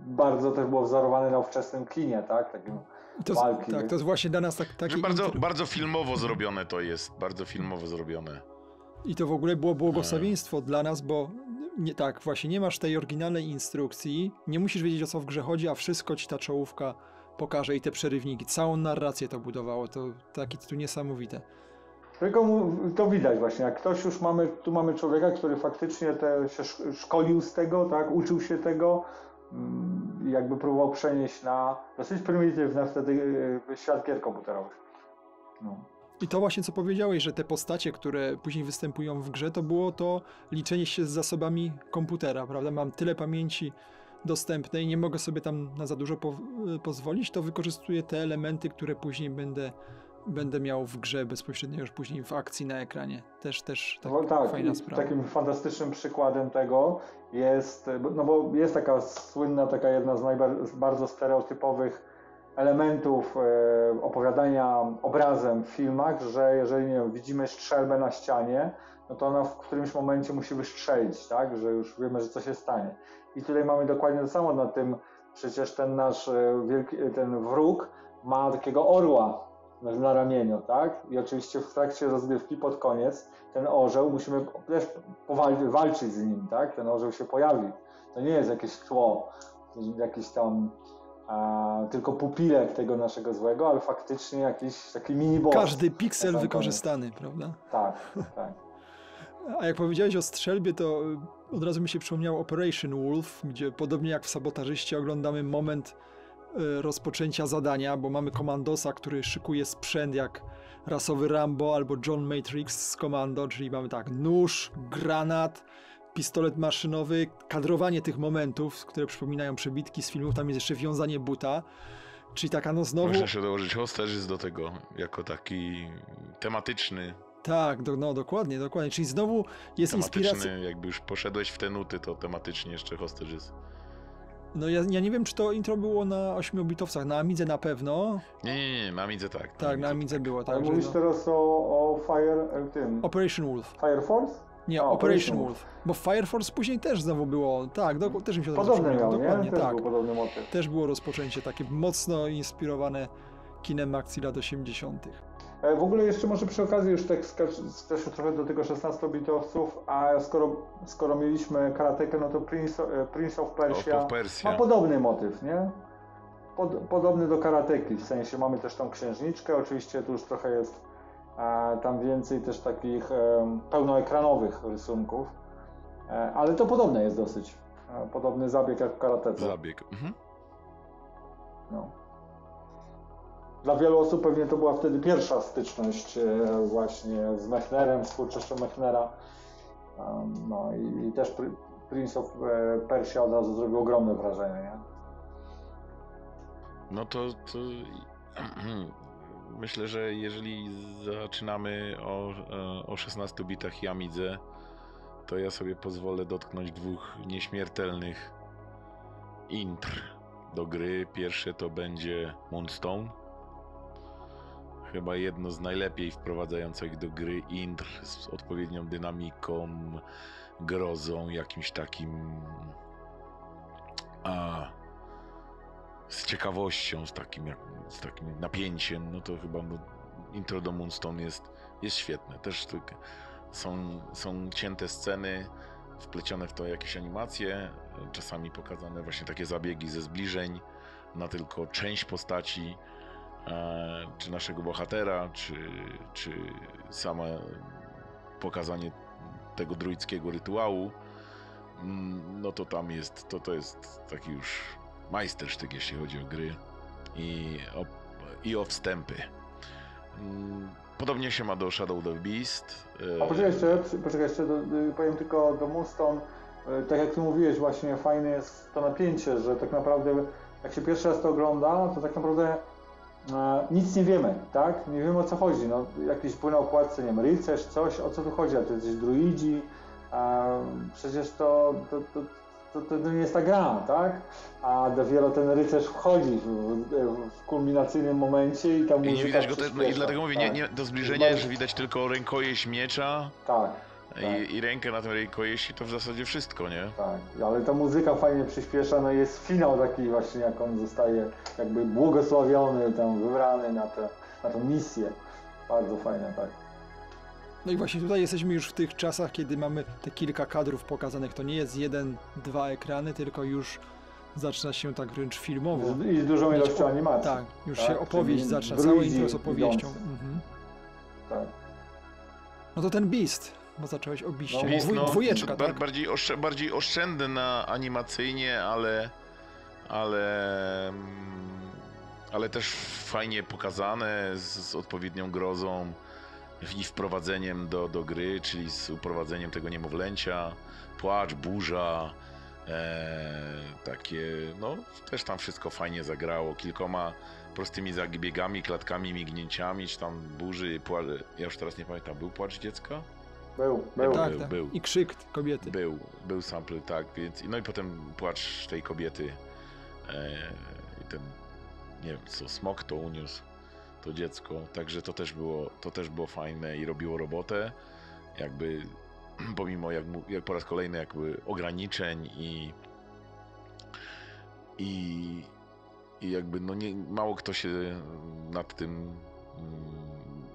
bardzo też było wzorowane na ówczesnym kinie, tak, takim to, walki. tak, to jest właśnie dla nas tak, taki bardzo, bardzo filmowo zrobione to jest, bardzo filmowo zrobione. I to w ogóle było błogosławieństwo dla nas, bo nie tak, właśnie nie masz tej oryginalnej instrukcji, nie musisz wiedzieć o co w grze chodzi, a wszystko ci ta czołówka pokaże i te przerywniki, całą narrację to budowało, to takie tu niesamowite. Tylko to widać właśnie, jak ktoś już mamy, tu mamy człowieka, który faktycznie te, się sz- szkolił z tego, tak, uczył się tego mm, jakby próbował przenieść na dosyć prymitywny wtedy e, świat gier komputerowych. No. I to właśnie co powiedziałeś, że te postacie, które później występują w grze, to było to liczenie się z zasobami komputera, prawda? Mam tyle pamięci dostępnej, nie mogę sobie tam na za dużo po, y, pozwolić, to wykorzystuję te elementy, które później będę, będę miał w grze bezpośrednio już później w akcji na ekranie. Też, też tak, No tak, fajna i sprawa. takim fantastycznym przykładem tego jest, bo- no bo jest taka słynna, taka jedna z najbardziej bardzo stereotypowych elementów e, opowiadania obrazem w filmach, że jeżeli nie wiem, widzimy strzelbę na ścianie, no to ona w którymś momencie musi wystrzelić, tak, że już wiemy, że coś się stanie. I tutaj mamy dokładnie to samo na tym, przecież ten nasz e, wielki, ten wróg ma takiego orła na, ramieniu, tak? I oczywiście w trakcie rozgrywki pod koniec ten orzeł musimy też walczyć z nim, tak? Ten orzeł się pojawi. To nie jest jakieś tło, jakiś tam a, tylko pupilek tego naszego złego, ale faktycznie jakiś taki mini boss. Każdy piksel wykorzystany, prawda? Tak, tak. A jak powiedziałeś o strzelbie, to y, od razu mi się przypomniał Operation Wolf, gdzie podobnie jak w Sabotażyście oglądamy moment y, rozpoczęcia zadania, bo mamy komandosa, który szykuje sprzęt jak rasowy Rambo albo John Matrix z komando, czyli mamy tak nóż, granat, pistolet maszynowy, kadrowanie tych momentów, które przypominają przebitki z filmów, tam jest jeszcze wiązanie buta, czyli taka no znowu... Można jeszcze dołożyć Hostages do tego, jako taki tematyczny, Tak, do, no dokładnie, dokładnie, czyli znowu jest inspiracja... tematyczny, jakby już poszedłeś w te nuty, to tematycznie jeszcze Hostages. No ja, ja nie wiem, czy to intro było na 8-bitowcach, na Amidze na pewno. Nie, nie, nie, na Amidze tak. Tak, na Amidze było, Ale tak. że mówisz no. teraz o, o Fire, e, tym, Operation Wolf. Fire Force? Nie, A, Operation Wolf. Bo Fire Force później też znowu było, tak, do, też mi się przypomniało, miał, nie? dokładnie, Też tak. był podobny motyw. Też było rozpoczęcie takie mocno inspirowane kinem akcji lat 80. E, W ogóle jeszcze może przy okazji już tak skaczę trochę do tego 16-bitowców, a skoro, skoro mieliśmy karatekę, no to Prince, e, Prince of Persia Of Persia. ma podobny motyw, nie? Pod, podobny do karateki, w sensie mamy też tą księżniczkę, oczywiście tu już trochę jest e, tam więcej też takich pełnoekranowych rysunków, ale to podobne jest dosyć. Podobny zabieg jak w karatece. Zabieg. Mhm. No. Dla wielu osób pewnie to była wtedy pierwsza styczność e, właśnie z Mechnerem, z Mechnera. No i, i też Pr- Prince of e, Persia od razu zrobił ogromne wrażenie, nie? No to, to myślę, że jeżeli zaczynamy o, e, o 16 bitach i to ja sobie pozwolę dotknąć dwóch nieśmiertelnych intr do gry. Pierwsze to będzie Moonstone. Chyba jedno z najlepiej wprowadzających do gry intr z odpowiednią dynamiką, grozą, jakimś takim a, z ciekawością, z takim, z takim napięciem, no to chyba no, intro do Moonstone jest, jest świetne. Też są, są cięte sceny, wplecione w to jakieś animacje, czasami pokazane właśnie takie zabiegi ze zbliżeń na tylko część postaci, czy naszego bohatera, czy, czy pokazanie tego druickiego rytuału, mm, no to tam jest, to, to jest taki już majstersztyk, jeśli chodzi o gry i o, i o wstępy. Mm, Podobnie się ma do Shadow the Beast. A poczekaj jeszcze, poczekaj jeszcze do, powiem tylko do Moonstone, e, tak jak ty mówiłeś właśnie, fajne jest to napięcie, że tak naprawdę jak się pierwszy raz to ogląda, to tak naprawdę e, nic nie wiemy, tak? Nie wiemy o co chodzi, no jakiś płyn na okładce, nie wiem, rycerz, coś, o co tu chodzi, a to jest druidzi, a przecież to, to, to, to, to nie jest ta gra, tak? A dopiero ten rycerz wchodzi w, w, w kulminacyjnym momencie i tam I nie widać go, te, i dlatego mówię, nie, tak. nie, to zbliżenie, Bardzo- że widać tylko rękojeść miecza Tak, i, i rękę na tym rękojeści, to w zasadzie wszystko, nie? tak, ale ta muzyka fajnie przyspiesza, no i jest finał taki właśnie, jak on zostaje jakby błogosławiony, tam wybrany na, te, na tę misję. Bardzo fajne, tak. No i właśnie tutaj jesteśmy już w tych czasach, kiedy mamy te kilka kadrów pokazanych. To nie jest jeden, dwa ekrany, tylko już zaczyna się tak wręcz filmowo. I z dużą ilością animacji. Tak, już Tak, się opowieść czyli zaczyna, całe intro z opowieścią. Mhm. Tak. No to ten Beast, bo zacząłeś o Beastie. No, Dwój, no, dwójeczka, tak? bardziej, oszczę, bardziej oszczędny na animacyjnie, ale ale mm, ale też fajnie pokazane z, z odpowiednią grozą i wprowadzeniem do, do gry, czyli z uprowadzeniem tego niemowlęcia, płacz, burza, e, takie, no też tam wszystko fajnie zagrało, kilkoma prostymi zabiegami, klatkami, mignięciami, czy tam burzy, płacz, ja już teraz nie pamiętam, był płacz dziecka? Był, był. Tak, był, tak. był. I krzyk kobiety. Był, był sample, tak, więc. No i potem płacz tej kobiety. E, I ten, nie wiem co, smok to uniósł, to dziecko. Także to też było, to też było fajne i robiło robotę. Jakby, pomimo, jak, jak po raz kolejny, jakby ograniczeń i. I, i jakby, no nie, mało kto się nad tym.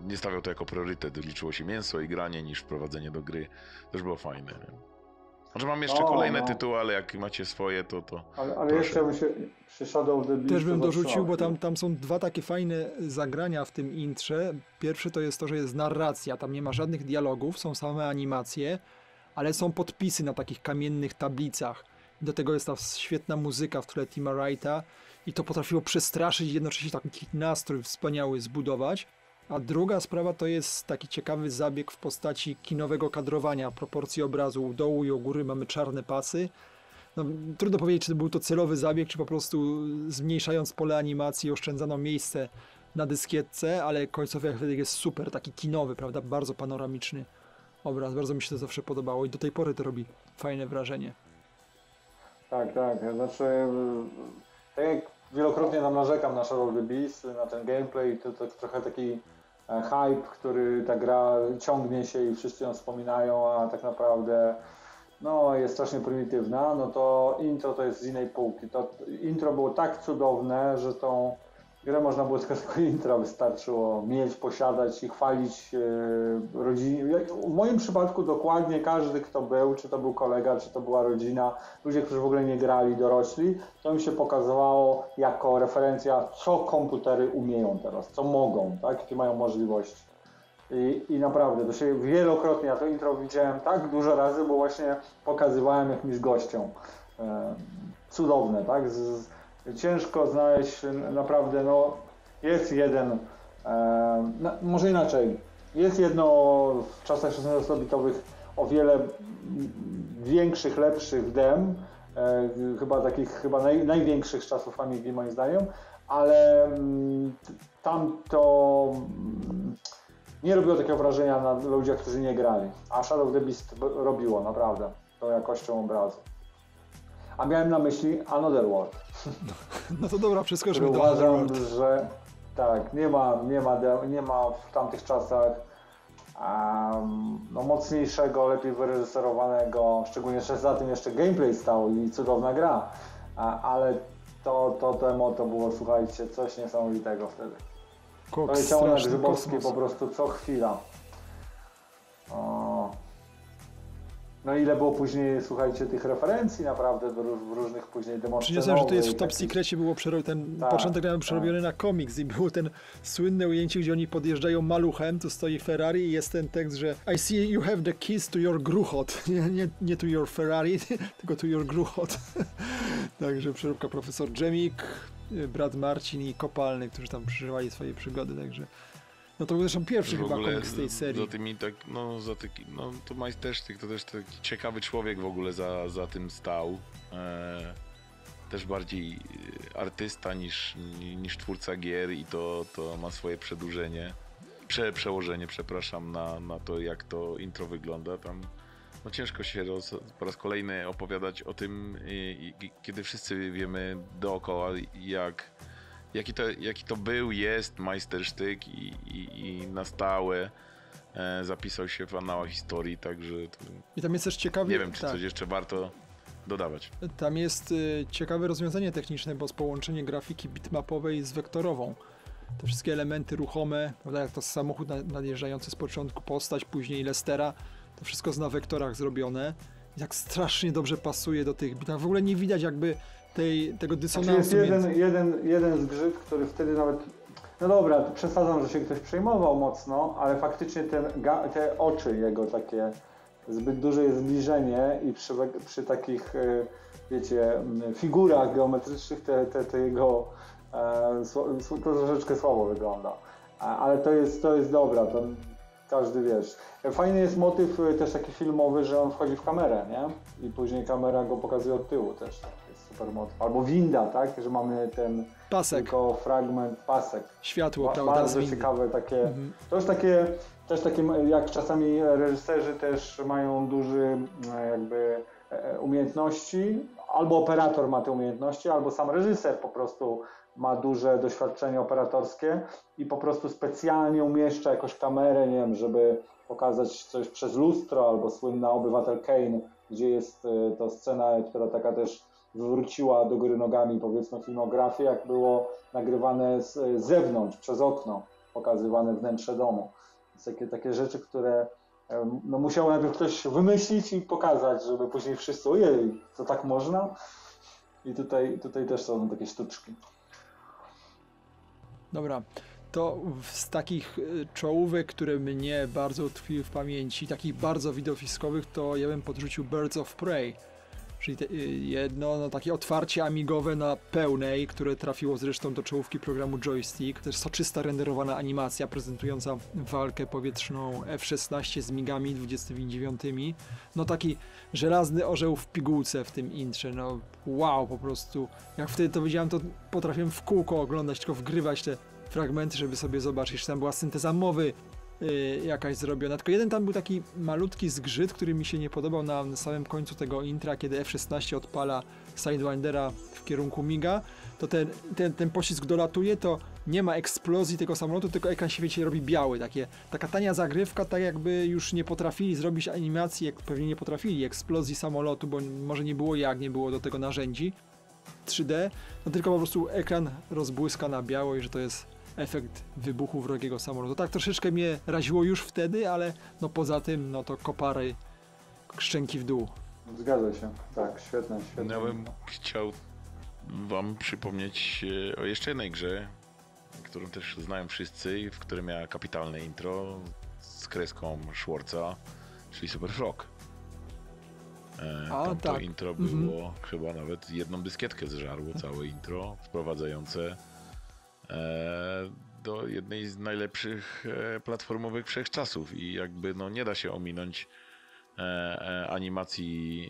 Nie stawiał to jako priorytet. Liczyło się mięso i granie niż wprowadzenie do gry. Też było fajne. Nie? Znaczy mam jeszcze O, kolejne no. tytuły, ale jak macie swoje, to to. Ale, ale jeszcze bym się przy Shadow of the Beast Też bym dorzucił, bo tam, tam są dwa takie fajne zagrania w tym intrze. Pierwszy to jest to, że jest narracja, tam nie ma żadnych dialogów, są same animacje, ale są podpisy na takich kamiennych tablicach. Do tego jest ta świetna muzyka w tle Tima Wrighta i to potrafiło przestraszyć jednocześnie taki nastrój wspaniały zbudować. A druga sprawa to jest taki ciekawy zabieg w postaci kinowego kadrowania. Proporcji obrazu u dołu i u góry mamy czarne pasy. No, trudno powiedzieć, czy był to celowy zabieg, czy po prostu zmniejszając pole animacji oszczędzano miejsce na dyskietce, ale końcowy efekt jest super, taki kinowy, prawda? Bardzo panoramiczny obraz. Bardzo mi się to zawsze podobało i do tej pory to robi fajne wrażenie. Tak, tak. Znaczy, y, tak jak wielokrotnie nam narzekam na Shadow the Beast, na ten gameplay, to, to trochę taki e, hype, który ta gra ciągnie się i wszyscy ją wspominają, a tak naprawdę no, jest strasznie prymitywna, no to intro to jest z innej półki. To intro było tak cudowne, że tą grę można było z każdego wystarczyło mieć, posiadać i chwalić e, rodzinie. W moim przypadku dokładnie każdy, kto był, czy to był kolega, czy to była rodzina, ludzie, którzy w ogóle nie grali, dorośli, to im się pokazywało jako referencja, co komputery umieją teraz, co mogą, tak, jakie mają możliwości. I, I naprawdę, to się wielokrotnie, ja to intro widziałem tak dużo razy, bo właśnie pokazywałem jakimś gościom. E, cudowne, tak? Z, ciężko znaleźć naprawdę, no, jest jeden, e, na, może inaczej, jest jedno w czasach 16-bitowych o wiele większych, lepszych dem, e, chyba takich, chyba naj, największych z czasów Amigi moim zdaniem, ale mm, tam to nie robiło takiego wrażenia na ludziach, którzy nie grali, a Shadow of the Beast robiło naprawdę tą jakością obrazu. A miałem na myśli Another World, No to dobra, przeskoczmy do uważam, że tak, nie ma, nie ma, nie ma w tamtych czasach em, no, mocniejszego, lepiej wyreżyserowanego, szczególnie że za tym jeszcze gameplay stał i cudowna gra, a, ale to, to demo to było, słuchajcie, coś niesamowitego wtedy. Koks, Leciało na Grzybowskiej po prostu co chwila. No ile było później, słuchajcie, tych referencji naprawdę w różnych później demoscenowych. Przyniosłem, że to jest w Top Secrecie było przero- ten Tak, początek miałem tak. przerobiony na komiks i było ten słynne ujęcie, gdzie oni podjeżdżają maluchem, tu stoi Ferrari i jest ten tekst, że I see you have the keys to your Gruchot. Nie, nie, nie to your Ferrari, tylko to your Gruchot. Także przeróbka profesor Dżemik, y, brat Marcin i Kopalny, którzy tam przeżywali swoje przygody, także... No to był zresztą pierwszy chyba komiks tej z- serii. Za tymi tak, no za taki, no to majstersztyk to też taki ciekawy człowiek w ogóle za, za tym stał. E, też bardziej e, artysta niż, niż twórca gier i to, to ma swoje przedłużenie, prze, przełożenie, przepraszam, na, na to jak to intro wygląda. Tam no ciężko się roz, po raz kolejny opowiadać o tym, i, i, kiedy wszyscy wiemy dookoła jak jaki to, jaki to był, jest majstersztyk i, i, i na stałe e, zapisał się w annałach historii, także I tam jest też ciekawy... nie wiem, czy tak. coś jeszcze warto dodawać. Tam jest y, ciekawe rozwiązanie techniczne, bo z połączenie grafiki bitmapowej z wektorową. Te wszystkie elementy ruchome, prawda, jak to samochód na- nadjeżdżający z początku, postać, później Lestera, to wszystko jest na wektorach zrobione. I tak strasznie dobrze pasuje do tych bitmap. W ogóle nie widać jakby tej, tego Znaczy dysonansu jest jeden, jeden, jeden zgrzyt, który wtedy nawet. No dobra, przesadzam, że się ktoś przejmował mocno, ale faktycznie ten, te oczy jego takie, zbyt duże jest zbliżenie i przy, przy takich, e, wiecie, figurach geometrycznych te, te, te jego, e, to troszeczkę słabo wygląda. A, ale to jest, to jest dobra, to każdy wiesz. Fajny jest motyw e, też taki filmowy, że on wchodzi w kamerę, nie? I później kamera go pokazuje od tyłu też. Albo winda, tak? Że mamy ten Pasek, tylko fragment pasek. światło, Ba- prawda, bardzo ciekawe takie. Mhm. To takie, też takie, jak czasami reżyserzy też mają duży e, jakby e, umiejętności, albo operator ma te umiejętności, albo sam reżyser po prostu ma duże doświadczenie operatorskie i po prostu specjalnie umieszcza jakąś kamerę, nie wiem, żeby pokazać coś przez lustro, albo słynna obywatel Kane, gdzie jest e, to scena, która taka też wywróciła do góry nogami powiedzmy filmografię, jak było nagrywane z zewnątrz, przez okno, pokazywane wnętrze domu. Więc takie, takie rzeczy, które no, musiał najpierw ktoś wymyślić i pokazać, żeby później wszyscy, ojej, to tak można? I tutaj, tutaj też są takie sztuczki. Dobra, to z takich y, czołówek, które mnie bardzo utkwiły w pamięci, takich bardzo widowiskowych, to ja bym podrzucił Birds of Prey. Czyli te, y, jedno no, takie otwarcie amigowe na pełnej, które trafiło zresztą do czołówki programu Joystick. Też soczysta renderowana animacja prezentująca walkę powietrzną F-16 z migami 29. No taki żelazny orzeł w pigułce w tym intrze. No wow, po prostu. Jak wtedy to widziałem, to potrafiłem w kółko oglądać, tylko wgrywać te fragmenty, żeby sobie zobaczyć, czy tam była synteza mowy y, jakaś zrobiona. Tylko jeden tam był taki malutki zgrzyt, który mi się nie podobał na, samym końcu tego intra, kiedy F-16 odpala Sidewindera w kierunku miga, to ten, ten, ten pocisk dolatuje, to nie ma eksplozji tego samolotu, tylko ekran się wiecie, robi biały. Takie, taka tania zagrywka, tak jakby już nie potrafili zrobić animacji, jak pewnie nie potrafili eksplozji samolotu, bo może nie było jak, nie było do tego narzędzi 3D, no tylko po prostu ekran rozbłyska na biało i że to jest efekt wybuchu wrogiego samolotu. Tak troszeczkę mnie raziło już wtedy, ale no poza tym, no to kopary szczęki w dół. Zgadza się. Tak, świetne, świetne. Ja bym chciał wam przypomnieć e, o jeszcze jednej grze, którą też znają wszyscy, i w której miała kapitalne intro z kreską Schwarza, czyli Super Frog. E, A, Tam to tak. intro Mhm. było chyba nawet jedną dyskietkę zżarło całe intro, wprowadzające do jednej z najlepszych e, platformowych wszechczasów i jakby no nie da się ominąć e, e, animacji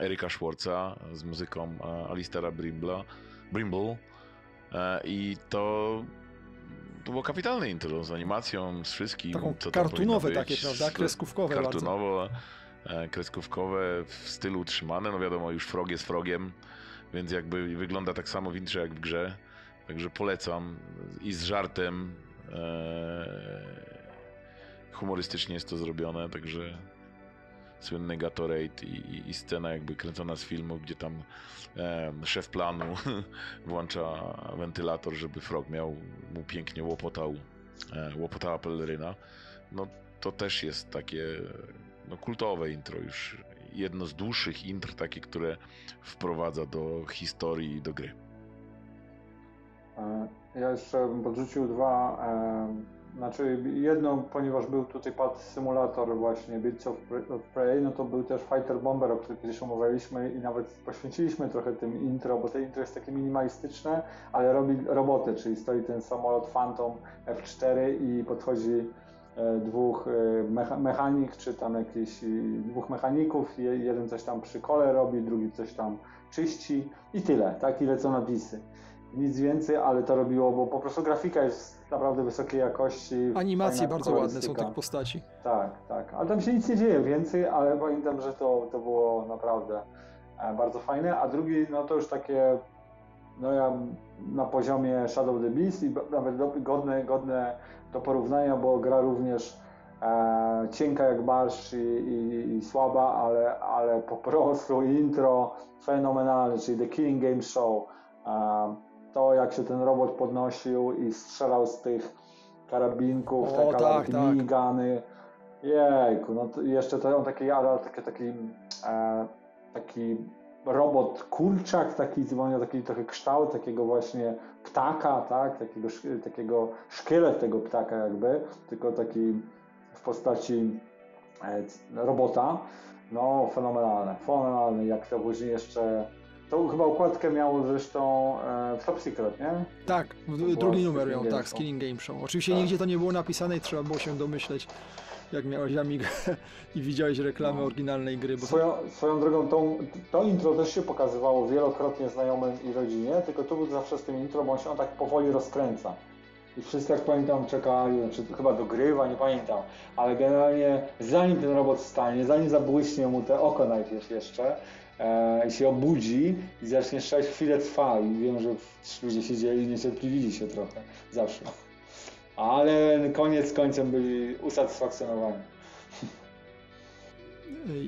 e, Eryka Schwarza z muzyką e, Alistera Brimbla, Brimble e, i to to było kapitalne intro z animacją, z wszystkim. Taką co kartunowe takie, prawda? Kreskówkowe bardzo. Kartunowo, e, kreskówkowe w stylu utrzymane. No wiadomo, już frog jest frogiem, więc jakby wygląda tak samo w intrze jak w grze. Także polecam i z żartem. E, humorystycznie jest to zrobione, także słynny Gatorade i, i, i scena jakby kręcona z filmu, gdzie tam e, szef planu włącza wentylator, żeby frog miał, mu pięknie łopotał, e, łopotała peleryna. No to też jest takie no, kultowe intro już. Jedno z dłuższych intr, takie, które wprowadza do historii i do gry. E, Ja jeszcze podrzucił dwa Znaczy jedną, ponieważ był tutaj pad symulator właśnie Birds of Prey, no to był też Fighter Bomber, o którym kiedyś omawialiśmy i nawet poświęciliśmy trochę tym intro, bo to intro jest takie minimalistyczne, ale robi robotę, czyli stoi ten samolot Phantom F4 i podchodzi e, dwóch e, mechanik, czy tam jakiś dwóch mechaników, jeden coś tam przy kole robi, drugi coś tam czyści i tyle, tak, i lecą napisy. Nic więcej, ale to robiło, bo po prostu grafika jest naprawdę wysokiej jakości. Animacje bardzo ładne są tych postaci. Tak, tak. Ale tam się nic nie dzieje więcej, ale pamiętam, że to, to było naprawdę e, bardzo fajne. A drugi, no to już takie, no ja na poziomie Shadow the Beast i nawet godne, godne do porównania, bo gra również e, cienka jak barsz i, i, i, słaba, ale, ale po prostu intro fenomenalne, czyli The Killing Game Show. E, to, jak się ten robot podnosił i strzelał z tych karabinków, o, te tak, tak. Jejku, no to jeszcze to on taki, ale taki, taki, e, taki robot kurczak, taki, taki trochę kształt takiego właśnie ptaka, tak, takiego, takiego szkielet tego ptaka jakby, tylko taki w postaci e, robota. No, fenomenalne, fenomenalne, jak to później jeszcze to chyba układkę miało zresztą e, Top Secret, nie? Tak, drugi numer miał, tak, Skilling Game Show. Oczywiście tak. nigdzie to nie było napisane i trzeba było się domyśleć, jak miałeś Amigę i widziałeś reklamę no. oryginalnej gry. Bo swoją, swoją drogą, tą, to intro też się pokazywało wielokrotnie znajomym i rodzinie, tylko tu był zawsze z tym intro, bo on się on tak powoli rozkręca. I wszyscy, jak pamiętam, czekali, znaczy chyba dogrywa, nie pamiętam, ale generalnie zanim ten robot stanie, zanim zabłyśnie mu te oko najpierw jeszcze, e, się obudzi i zacznie strzelać, chwilę trwa i wiem, że ludzie siedzieli niecierpliwili się trochę, zawsze. Ale koniec końcem byli usatysfakcjonowani.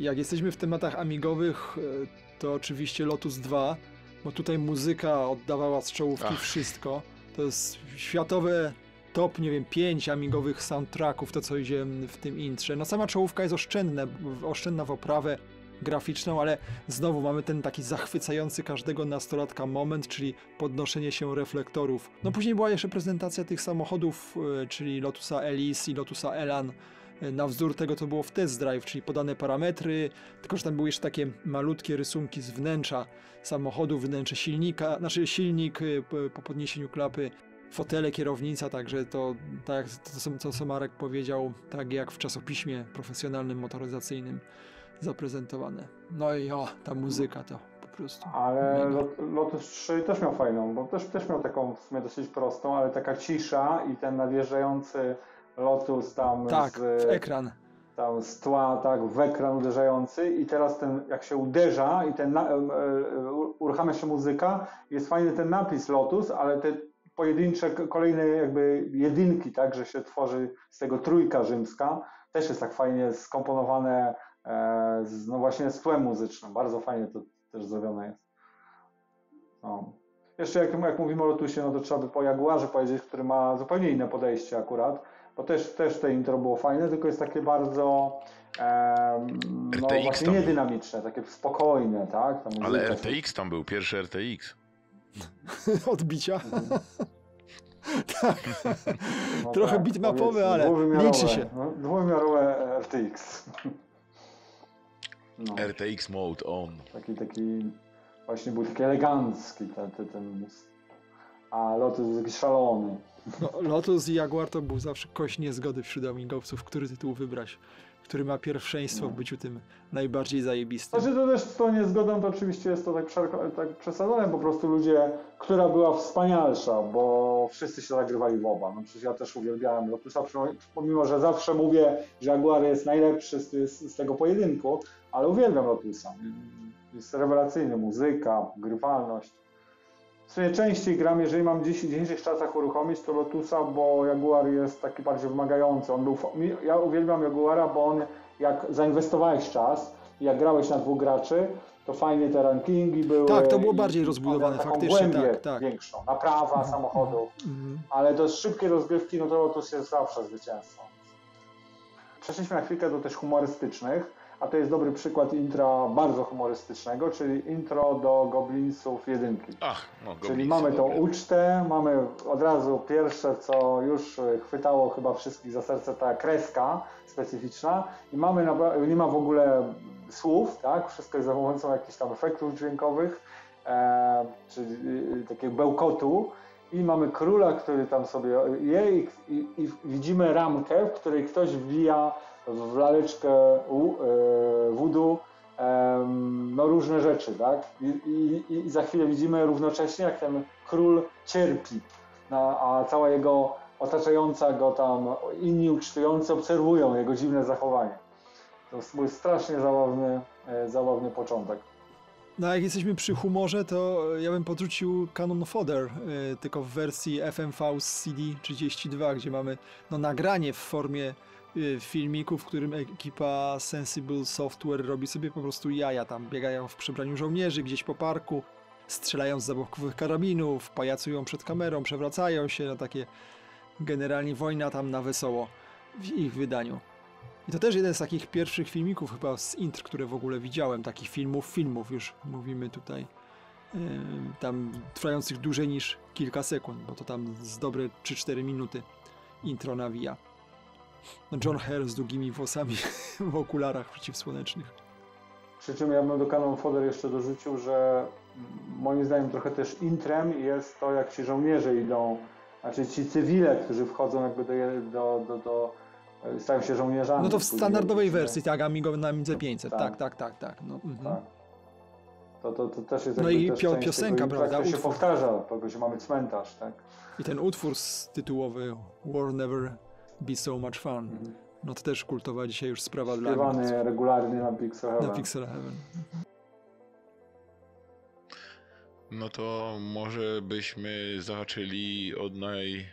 Jak jesteśmy w tematach amigowych, e, to oczywiście Lotus 2, bo tutaj muzyka oddawała z czołówki Ach. wszystko. To jest światowe top, nie wiem, 5 amigowych soundtracków, to co idzie w tym intrze. No sama czołówka jest oszczędna, oszczędna w oprawę, graficzną, ale znowu mamy ten taki zachwycający każdego nastolatka moment, czyli podnoszenie się reflektorów. No później była jeszcze prezentacja tych samochodów, e, czyli Lotusa Elise i Lotusa Elan. E, na wzór tego to było w test drive, czyli podane parametry, tylko że tam były jeszcze takie malutkie rysunki z wnętrza samochodu, wnętrze silnika, znaczy silnik e, po podniesieniu klapy, fotele, kierownica, także to, tak to, co Marek powiedział, tak jak w czasopiśmie profesjonalnym motoryzacyjnym zaprezentowane. No i o, ta muzyka to po prostu. Ale Lotus 3 też miał fajną, bo też, też miał taką w sumie dosyć prostą, ale taka cisza i ten nadjeżdżający Lotus tam tak, z, w ekran. Tam z tła, tak, w ekran uderzający i teraz ten, jak się uderza i ten na, e, uruchamia się muzyka, jest fajny ten napis Lotus, ale te pojedyncze, kolejne jakby jedynki, tak, że się tworzy z tego trójka rzymska, też jest tak fajnie skomponowane z, no właśnie z tłem muzycznym. Bardzo fajnie to też zrobione jest. No. Jeszcze jak, jak mówimy o Lotusie, no to trzeba by po Jaguarze powiedzieć, który ma zupełnie inne podejście akurat, bo też, też te intro było fajne, tylko jest takie bardzo e, no właśnie niedynamiczne, takie spokojne, tak? Ale RTX tam był, pierwszy RTX. Odbicia. Mhm. tak. No Trochę tak, bitmapowe, ale liczy się. No, dwuwymiarowe RTX. No. RTX mode on. Taki, taki właśnie był taki elegancki ten, ten, ten a Lotus był taki szalony. No, Lotus i Jaguar to był zawsze kość niezgody wśród amigowców, który tytuł wybrać, który ma pierwszeństwo no. w byciu tym najbardziej zajebistym. Znaczy to też z tą niezgodą to oczywiście jest to tak, tak przesadzone, po prostu ludzie, która była wspanialsza, bo wszyscy się zagrywali w oba. No przecież ja też uwielbiałem Lotusa, pomimo, że zawsze mówię, że Jaguar jest najlepszy z, z tego pojedynku, ale uwielbiam Lotusa. Jest rewelacyjny, muzyka, grywalność. W sumie częściej gram, jeżeli mam w dzisiejszych czasach uruchomić, to Lotusa, bo Jaguar jest taki bardziej wymagający. On był, ja uwielbiam Jaguara, bo on jak zainwestowałeś czas, jak grałeś na dwóch graczy, to fajnie te rankingi były. Tak, to było bardziej rozbudowane faktycznie. tak, tak. większą, naprawa samochodów, mm. ale do szybkiej rozgrywki, no to Lotus jest zawsze zwycięzcą. Przeszliśmy na chwilkę do też humorystycznych a to jest dobry przykład intra bardzo humorystycznego, czyli intro do Goblinsów jedynki. Ach, no, Czyli mamy tą ucztę, mamy od razu pierwsze, co już chwytało chyba wszystkich za serce, ta kreska specyficzna i mamy, nie ma w ogóle słów, tak? Wszystko jest za pomocą jakichś tam efektów dźwiękowych, e, czyli y, takiego bełkotu i mamy króla, który tam sobie je i, i, i widzimy ramkę, w której ktoś wbija w laleczkę e, em, no różne rzeczy, tak? I, i, I za chwilę widzimy równocześnie, jak ten król cierpi, no, a cała jego otaczająca go tam inni ucztujący obserwują jego dziwne zachowanie. To był strasznie zabawny, e, zabawny początek. No jak jesteśmy przy humorze, to ja bym podrzucił Canon Fodder, y, tylko w wersji FMV CD32, gdzie mamy no, nagranie w formie filmiku, w którym ekipa Sensible Software robi sobie po prostu jaja. Tam biegają w przebraniu żołnierzy gdzieś po parku, strzelają z zabawkowych karabinów, pajacują przed kamerą, przewracają się, no takie generalnie wojna tam na wesoło w ich wydaniu. I to też jeden z takich pierwszych filmików chyba z intr, które w ogóle widziałem, takich filmów, filmów już mówimy tutaj, em, tam trwających dłużej niż kilka sekund, bo to tam z dobre 3-4 minuty intro nawija. John Hare z długimi włosami w okularach przeciwsłonecznych. Przy czym ja bym do Canon Fodder jeszcze dorzucił, że moim zdaniem trochę też intrem jest to, jak ci żołnierze idą, znaczy ci cywile, którzy wchodzą jakby do, do, do, do stają się żołnierzami. No to w później, standardowej wiecie, wersji, tak, Amigo na Amidze 500, Tak. tak, tak, tak, tak. No, mhm. Tak. To, to, to też jest No i pio- piosenka, prawda, to się powtarza, bo się mamy cmentarz, tak? I ten utwór z tytułowy War Never Be So Much Fun, Mhm. no to też kultowa dzisiaj już sprawa dla mnie. Śpiewany regularnie na Pixel Na Heaven. Pixel Heaven. No to może byśmy zahaczyli od naj...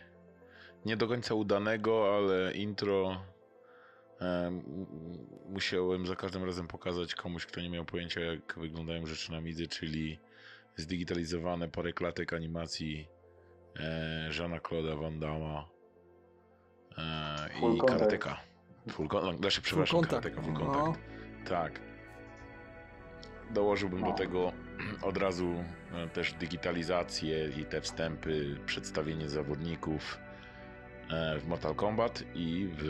nie do końca udanego, ale intro em, musiałem za każdym razem pokazać komuś, kto nie miał pojęcia jak wyglądają rzeczy na midzy, czyli zdigitalizowane parę klatek animacji e, Jeana-Claude'a Van Damme e, Full i. Karateka. Full contact, znaczy, przepraszam, contact. Karateka, full No. contact. Tak. Dołożyłbym do No. tego od razu e, też digitalizację i te wstępy, przedstawienie zawodników e, w Mortal Kombat i w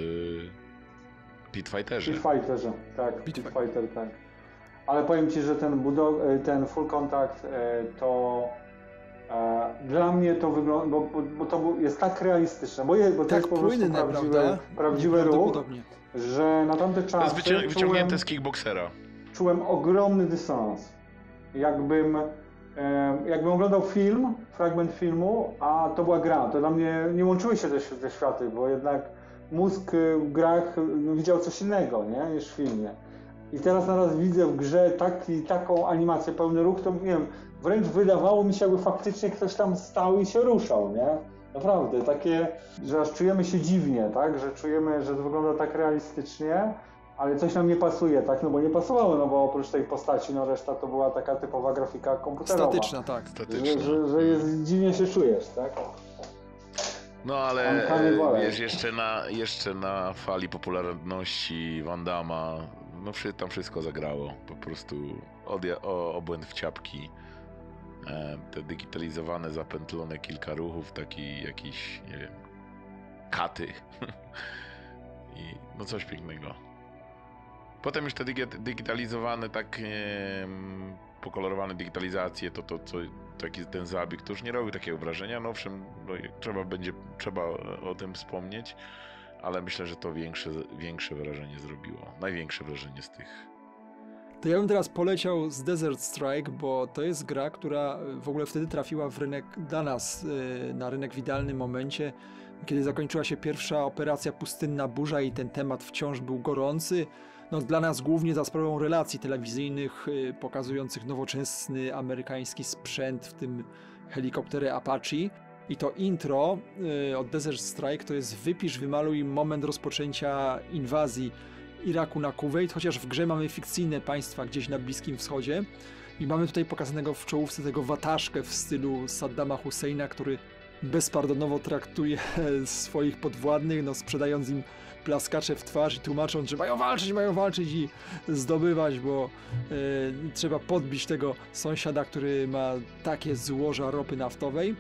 Pit Fighterze. Pit Fighterze, tak. Pit Pit Fighter. Tak. Ale powiem Ci, że ten, budo- ten full contact to dla mnie to wygląda, bo, bo, bo to jest tak realistyczne, bo, je, bo to Tak jest po prostu płynne, prawdziwy, prawda? prawdziwy ruch, że na tamte To jest czasy wycią- wyciągnięte czułem, z kickboxera. czułem ogromny dysonans. Jakbym, jakbym oglądał film, fragment filmu, a to była gra. To dla mnie nie łączyły się te, te światy, bo jednak mózg e, w grach e, widział coś innego nie? niż w filmie. I teraz naraz widzę w grze taki, taką animację, pełny ruch, to nie wiem, wręcz wydawało mi się, jakby faktycznie ktoś tam stał i się ruszał, nie? Naprawdę, takie, że aż czujemy się dziwnie, tak? Że czujemy, że to wygląda tak realistycznie, ale coś nam nie pasuje, tak? No bo nie pasowało, no bo oprócz tej postaci, no reszta to była taka typowa grafika komputerowa. Statyczna, tak. Że, Statyczne. że, że jest, dziwnie się czujesz, tak? No ale wiesz, jeszcze na, jeszcze na fali popularności Van Damma, no tam wszystko zagrało. Po prostu o, obłęd w ciapki. E, te digitalizowane, zapętlone kilka ruchów, taki jakiś, nie wiem, katy. I no coś pięknego. Potem już te digi- digitalizowane, tak em, pokolorowane digitalizacje, to, to, to taki ten zabieg, to już nie robi takiego wrażenia. No owszem, no, trzeba będzie, trzeba o tym wspomnieć, ale myślę, że to większe, większe wrażenie zrobiło. Największe wrażenie z tych. To ja bym teraz poleciał z Desert Strike, bo to jest gra, która w ogóle wtedy trafiła w rynek dla nas, yy, na rynek w idealnym momencie, kiedy zakończyła się pierwsza operacja Pustynna Burza i ten temat wciąż był gorący. No, dla nas głównie za sprawą relacji telewizyjnych yy, pokazujących nowoczesny amerykański sprzęt, w tym helikoptery Apache. I to intro yy, od Desert Strike to jest wypisz, wymaluj moment rozpoczęcia inwazji Iraku na Kuwait, chociaż w grze mamy fikcyjne państwa gdzieś na Bliskim Wschodzie i mamy tutaj pokazanego w czołówce tego wataszkę w stylu Saddama Husseina, który bezpardonowo traktuje swoich podwładnych, no sprzedając im plaskacze w twarz i tłumacząc, że mają walczyć, mają walczyć i zdobywać, bo y, trzeba podbić tego sąsiada, który ma takie złoża ropy naftowej.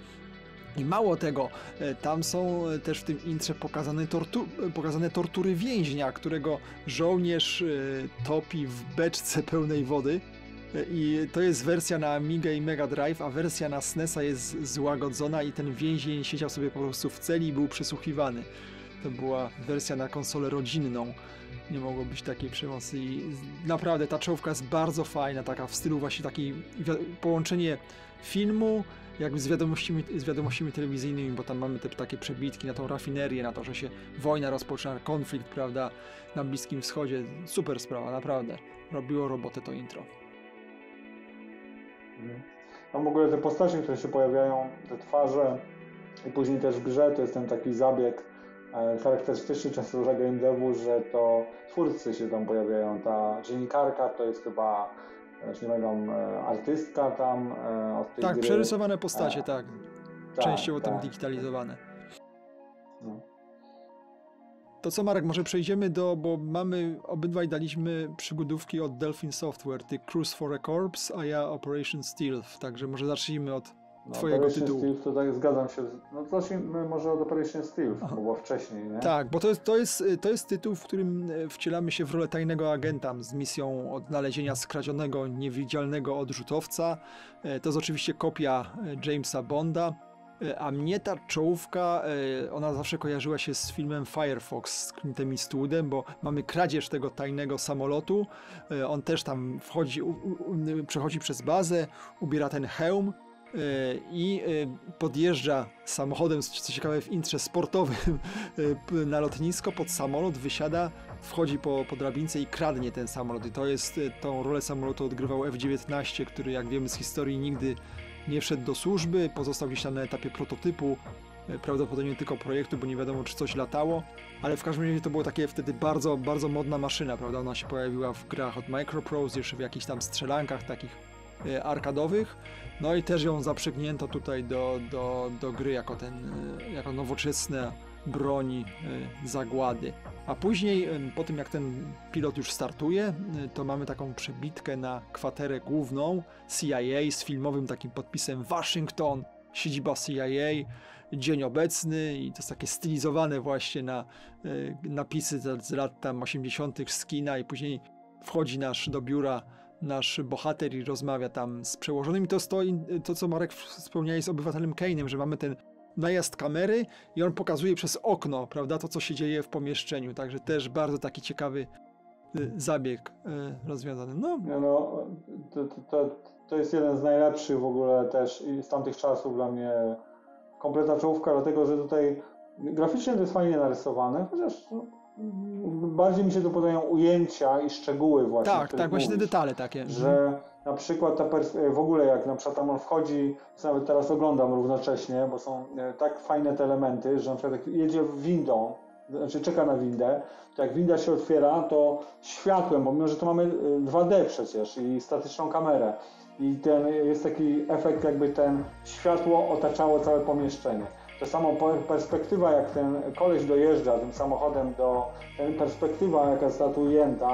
I mało tego, e, tam są też w tym intrze pokazane, tortu pokazane tortury więźnia, którego żołnierz topi w beczce pełnej wody. I to jest wersja na Amiga i Mega Drive, a wersja na SNESa jest złagodzona i ten więzień siedział sobie po prostu w celi i był przesłuchiwany. To była wersja na konsolę rodzinną. Nie mogło być takiej przemocy i naprawdę ta czołówka jest bardzo fajna, taka w stylu właśnie takiej połączenie filmu jakby z wiadomościami, z wiadomościami telewizyjnymi, bo tam mamy te takie przebitki na tą rafinerię, na to, że się wojna rozpoczyna, konflikt, prawda, na Bliskim Wschodzie. Super sprawa, naprawdę. Robiło robotę to intro. No w ogóle te postacie, które się pojawiają, te twarze i później też w grze, to jest ten taki zabieg e, charakterystyczny często dużo game devu, że to twórcy się tam pojawiają. Ta dziennikarka to jest chyba, nie pamiętam, e, artystka tam e, od tej Tak, gry. przerysowane postacie, tak. tak, Częściowo tam tak. digitalizowane. No. To co Marek, może przejdziemy do, bo mamy, obydwaj daliśmy przygodówki od Delphin Software, ty Cruise for a Corpse, a ja Operation Stealth, także może zacznijmy od No, twojego Operation tytułu. Stealth, to tak zgadzam się. No zacznijmy może od Operation Stealth, Aha. bo było wcześniej, nie? Tak, bo to jest, to, jest, to jest tytuł, w którym e, wcielamy się w rolę tajnego agenta z misją odnalezienia skradzionego, niewidzialnego odrzutowca. E, To jest oczywiście kopia e, Jamesa Bonda. A mnie ta czołówka, ona zawsze kojarzyła się z filmem Firefox z Clintem Eastwoodem, bo mamy kradzież tego tajnego samolotu. On też tam wchodzi, u, u, przechodzi przez bazę, ubiera ten hełm i e, podjeżdża samochodem, co ciekawe w intrze sportowym, e, na lotnisko pod samolot, wysiada, wchodzi po, po drabince i kradnie ten samolot. I to jest, e, tą rolę samolotu odgrywał F-19, który jak wiemy z historii nigdy nie wszedł do służby, pozostał gdzieś tam na etapie prototypu, e, prawdopodobnie tylko projektu, bo nie wiadomo czy coś latało, ale w każdym razie to było takie wtedy bardzo, bardzo modna maszyna, prawda? Ona się pojawiła w grach od Microprose, jeszcze w jakichś tam strzelankach takich e, arkadowych, no i też ją zaprzęgnięto tutaj do, do, do gry jako ten, e, jako nowoczesna broń e, zagłady. A później, po tym jak ten pilot już startuje, to mamy taką przebitkę na kwaterę główną CIA z filmowym takim podpisem Waszyngton, siedziba CIA, dzień obecny i to jest takie stylizowane właśnie na napisy z, z lat tam 80. z kina i później wchodzi nasz do biura nasz bohater i rozmawia tam z przełożonym. I to jest to, co Marek wspomniałeś z obywatelem Kane'em, że mamy ten najazd kamery i on pokazuje przez okno, prawda, to co się dzieje w pomieszczeniu. Także też bardzo taki ciekawy y, zabieg y, rozwiązany. No, no, to, to, to, jest jeden z najlepszych w ogóle też z tamtych czasów dla mnie kompletna czołówka, dlatego że tutaj graficznie to jest fajnie narysowane, chociaż no, bardziej mi się tu podają ujęcia i szczegóły właśnie. tak, tak, właśnie te mówisz. detale takie. Mhm. że na przykład ta pers- w ogóle jak na przykład tam on wchodzi, co nawet teraz oglądam równocześnie, bo są e, tak fajne te elementy, że na przykład jak jedzie windą, znaczy czeka na windę, to jak winda się otwiera, to światłem, pomimo, że to mamy e, 2D przecież i statyczną kamerę i ten jest taki efekt jakby ten światło otaczało całe pomieszczenie. To samo po- perspektywa, jak ten koleś dojeżdża tym samochodem do, ten perspektywa jaka tu ujęta,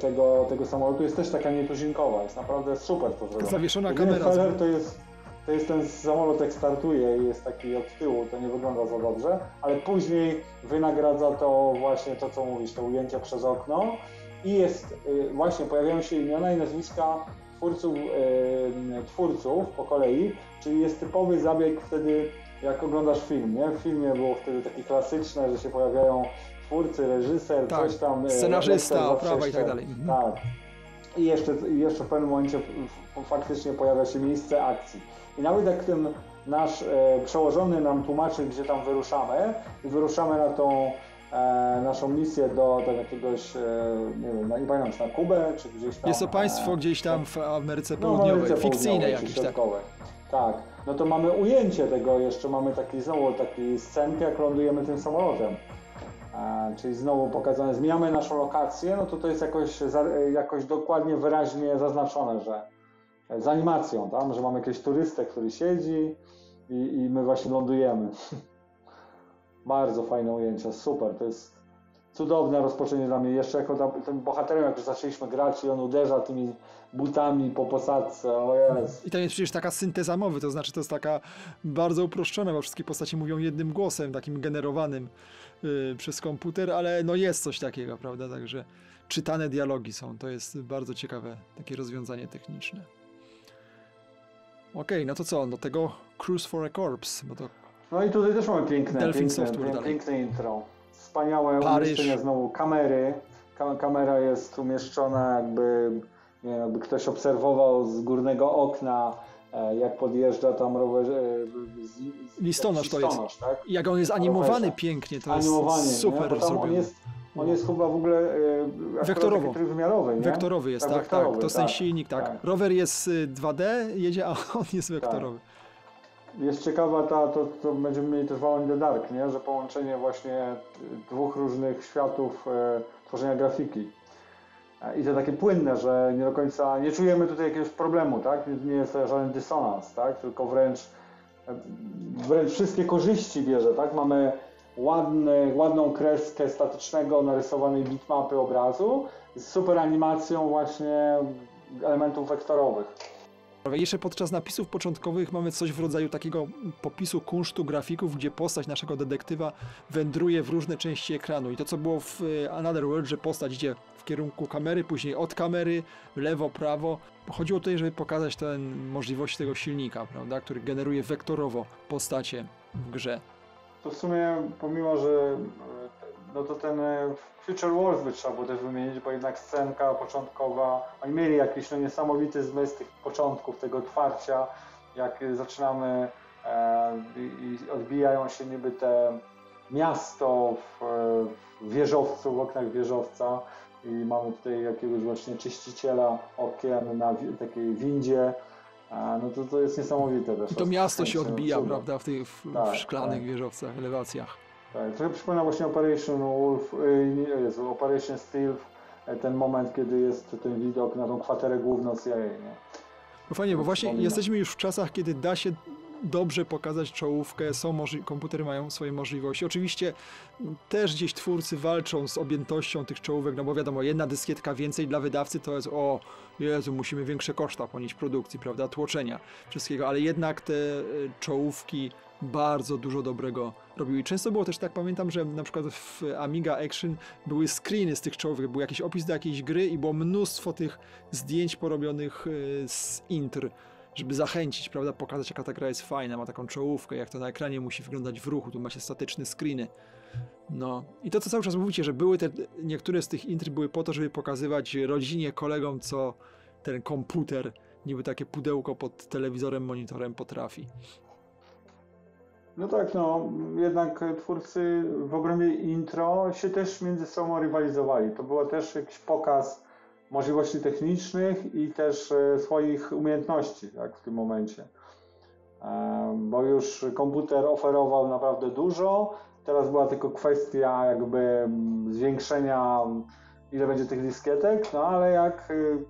tego, tego samolotu jest też taka nietuzinkowa, jest naprawdę super to zrobione. Zawieszona Jedyny kamera. feller to jest, to jest ten samolot jak startuje i jest taki od tyłu, to nie wygląda za dobrze, ale później wynagradza to właśnie to, co mówisz, te ujęcia przez okno i jest, y, właśnie pojawiają się imiona i nazwiska twórców, y, twórców po kolei, czyli jest typowy zabieg wtedy, jak oglądasz film, nie? W filmie było wtedy takie klasyczne, że się pojawiają twórcy, reżyser, Tak, coś tam. y, scenarzysta, zawsze i tak dalej. Mhm. Tak. I jeszcze, jeszcze w pewnym momencie faktycznie pojawia się miejsce akcji. I nawet jak ten nasz e, przełożony nam tłumaczy, gdzie tam wyruszamy, i wyruszamy na tą e, naszą misję do, do jakiegoś, e, nie wiem, na- nie pamiętam, czy na Kubę, czy gdzieś tam. Jest to państwo e, gdzieś tam w Ameryce no, Południowej, Ameryce fikcyjne Południowej, jakieś, tak. Tak, no to mamy ujęcie tego, jeszcze mamy taki znowu taki scenkę, jak lądujemy tym samolotem. Czyli znowu pokazane, zmieniamy naszą lokację, no to to jest jakoś, jakoś dokładnie, wyraźnie zaznaczone, że z animacją, tam, że mamy jakiegoś turystę, który siedzi i, i my właśnie lądujemy. Bardzo fajne ujęcia, super, to jest cudowne rozpoczęcie dla mnie. Jeszcze jako tam, tym bohaterem, jak już zaczęliśmy grać i on uderza tymi butami po posadce, o jest. I to jest przecież taka synteza mowy, to znaczy to jest taka bardzo uproszczona, bo wszystkie postacie mówią jednym głosem, takim generowanym yy, przez komputer, ale no jest coś takiego, prawda, także czytane dialogi są, to jest bardzo ciekawe takie rozwiązanie techniczne. Okej, okay, no to co, do tego Cruise for a Corpse, bo to... No i tutaj też mamy piękne, Delphin piękne, Software piękne, piękne intro. Wspaniałe Paryż. umieszczenia znowu kamery. Ka kamera jest umieszczona jakby, nie wiem, jakby ktoś obserwował z górnego okna, e, jak podjeżdża tam rower... e, z- z- Listonosz to jest. tak? Jak on jest animowany Rowerze. pięknie, to jest super tam on jest, chyba w ogóle e, Wektorowo. trójwymiarowy, nie? Wektorowy jest, Tak, tak, tak, wektorowy, to jest ten tak, silnik, tak. tak. Rower jest y, 2D, jedzie, a on jest wektorowy. Jest ciekawa ta, to, to będziemy mieli też Wow in the Dark, nie? że połączenie właśnie dwóch różnych światów e, tworzenia grafiki. I to takie płynne, że nie do końca, nie czujemy tutaj jakiegoś problemu, tak? Nie, jest to żaden dysonans, tak? Tylko wręcz, wręcz wszystkie korzyści bierze, tak? Mamy ładny, ładną kreskę statycznego, narysowanej bitmapy obrazu z super animacją właśnie elementów wektorowych. Jeszcze podczas napisów początkowych mamy coś w rodzaju takiego popisu kunsztu grafików, gdzie postać naszego detektywa wędruje w różne części ekranu. I to, co było w y, Another World, że postać idzie w kierunku kamery, później od kamery, lewo, prawo. Chodziło tutaj, żeby pokazać ten możliwości tego silnika, prawda, który generuje wektorowo postacie w grze. To w sumie, pomimo że e, no to ten e, Future Wars by trzeba było też wymienić, bo jednak scenka początkowa, oni mieli jakiś no, niesamowity zmysł tych początków, tego otwarcia, jak e, zaczynamy e, i, odbijają się niby te miasto w, e, w wieżowcu, w oknach wieżowca i mamy tutaj jakiegoś właśnie czyściciela okien na wi- takiej windzie, a, no to to jest niesamowite też. I to miasto się odbija, prawda, w tych w, Tak, w szklanych tak. wieżowcach, elewacjach. Tak, trochę przypomina właśnie Operation Wolf, y, Jezu, Operation Steel, e, ten moment, kiedy jest ten widok na tą kwaterę główną CIA, nie? No fajnie, bo właśnie jesteśmy już w czasach, kiedy da się dobrze pokazać czołówkę, są możli- komputery mają swoje możliwości. Oczywiście też gdzieś twórcy walczą z objętością tych czołówek, no bo wiadomo, jedna dyskietka więcej dla wydawcy to jest o Jezu, musimy większe koszta ponieść produkcji, prawda, tłoczenia wszystkiego, ale jednak te e, czołówki bardzo dużo dobrego robiły. Często było też tak, pamiętam, że na przykład w Amiga Action były screeny z tych czołówek, był jakiś opis do jakiejś gry i było mnóstwo tych zdjęć porobionych e, z intr, żeby zachęcić, prawda, pokazać jaka ta gra jest fajna, ma taką czołówkę, jak to na ekranie musi wyglądać w ruchu, tu macie statyczne screeny. No i to co cały czas mówicie, że były te, niektóre z tych intr były po to, żeby pokazywać rodzinie, kolegom, co ten komputer, niby takie pudełko pod telewizorem, monitorem potrafi. No tak, no, jednak twórcy w obrębie intro się też między sobą rywalizowali. To był też jakiś pokaz możliwości technicznych i też e, swoich umiejętności tak, w tym momencie. E, Bo już komputer oferował naprawdę dużo, teraz była tylko kwestia jakby mm, zwiększenia ile będzie tych dyskietek, no ale jak y,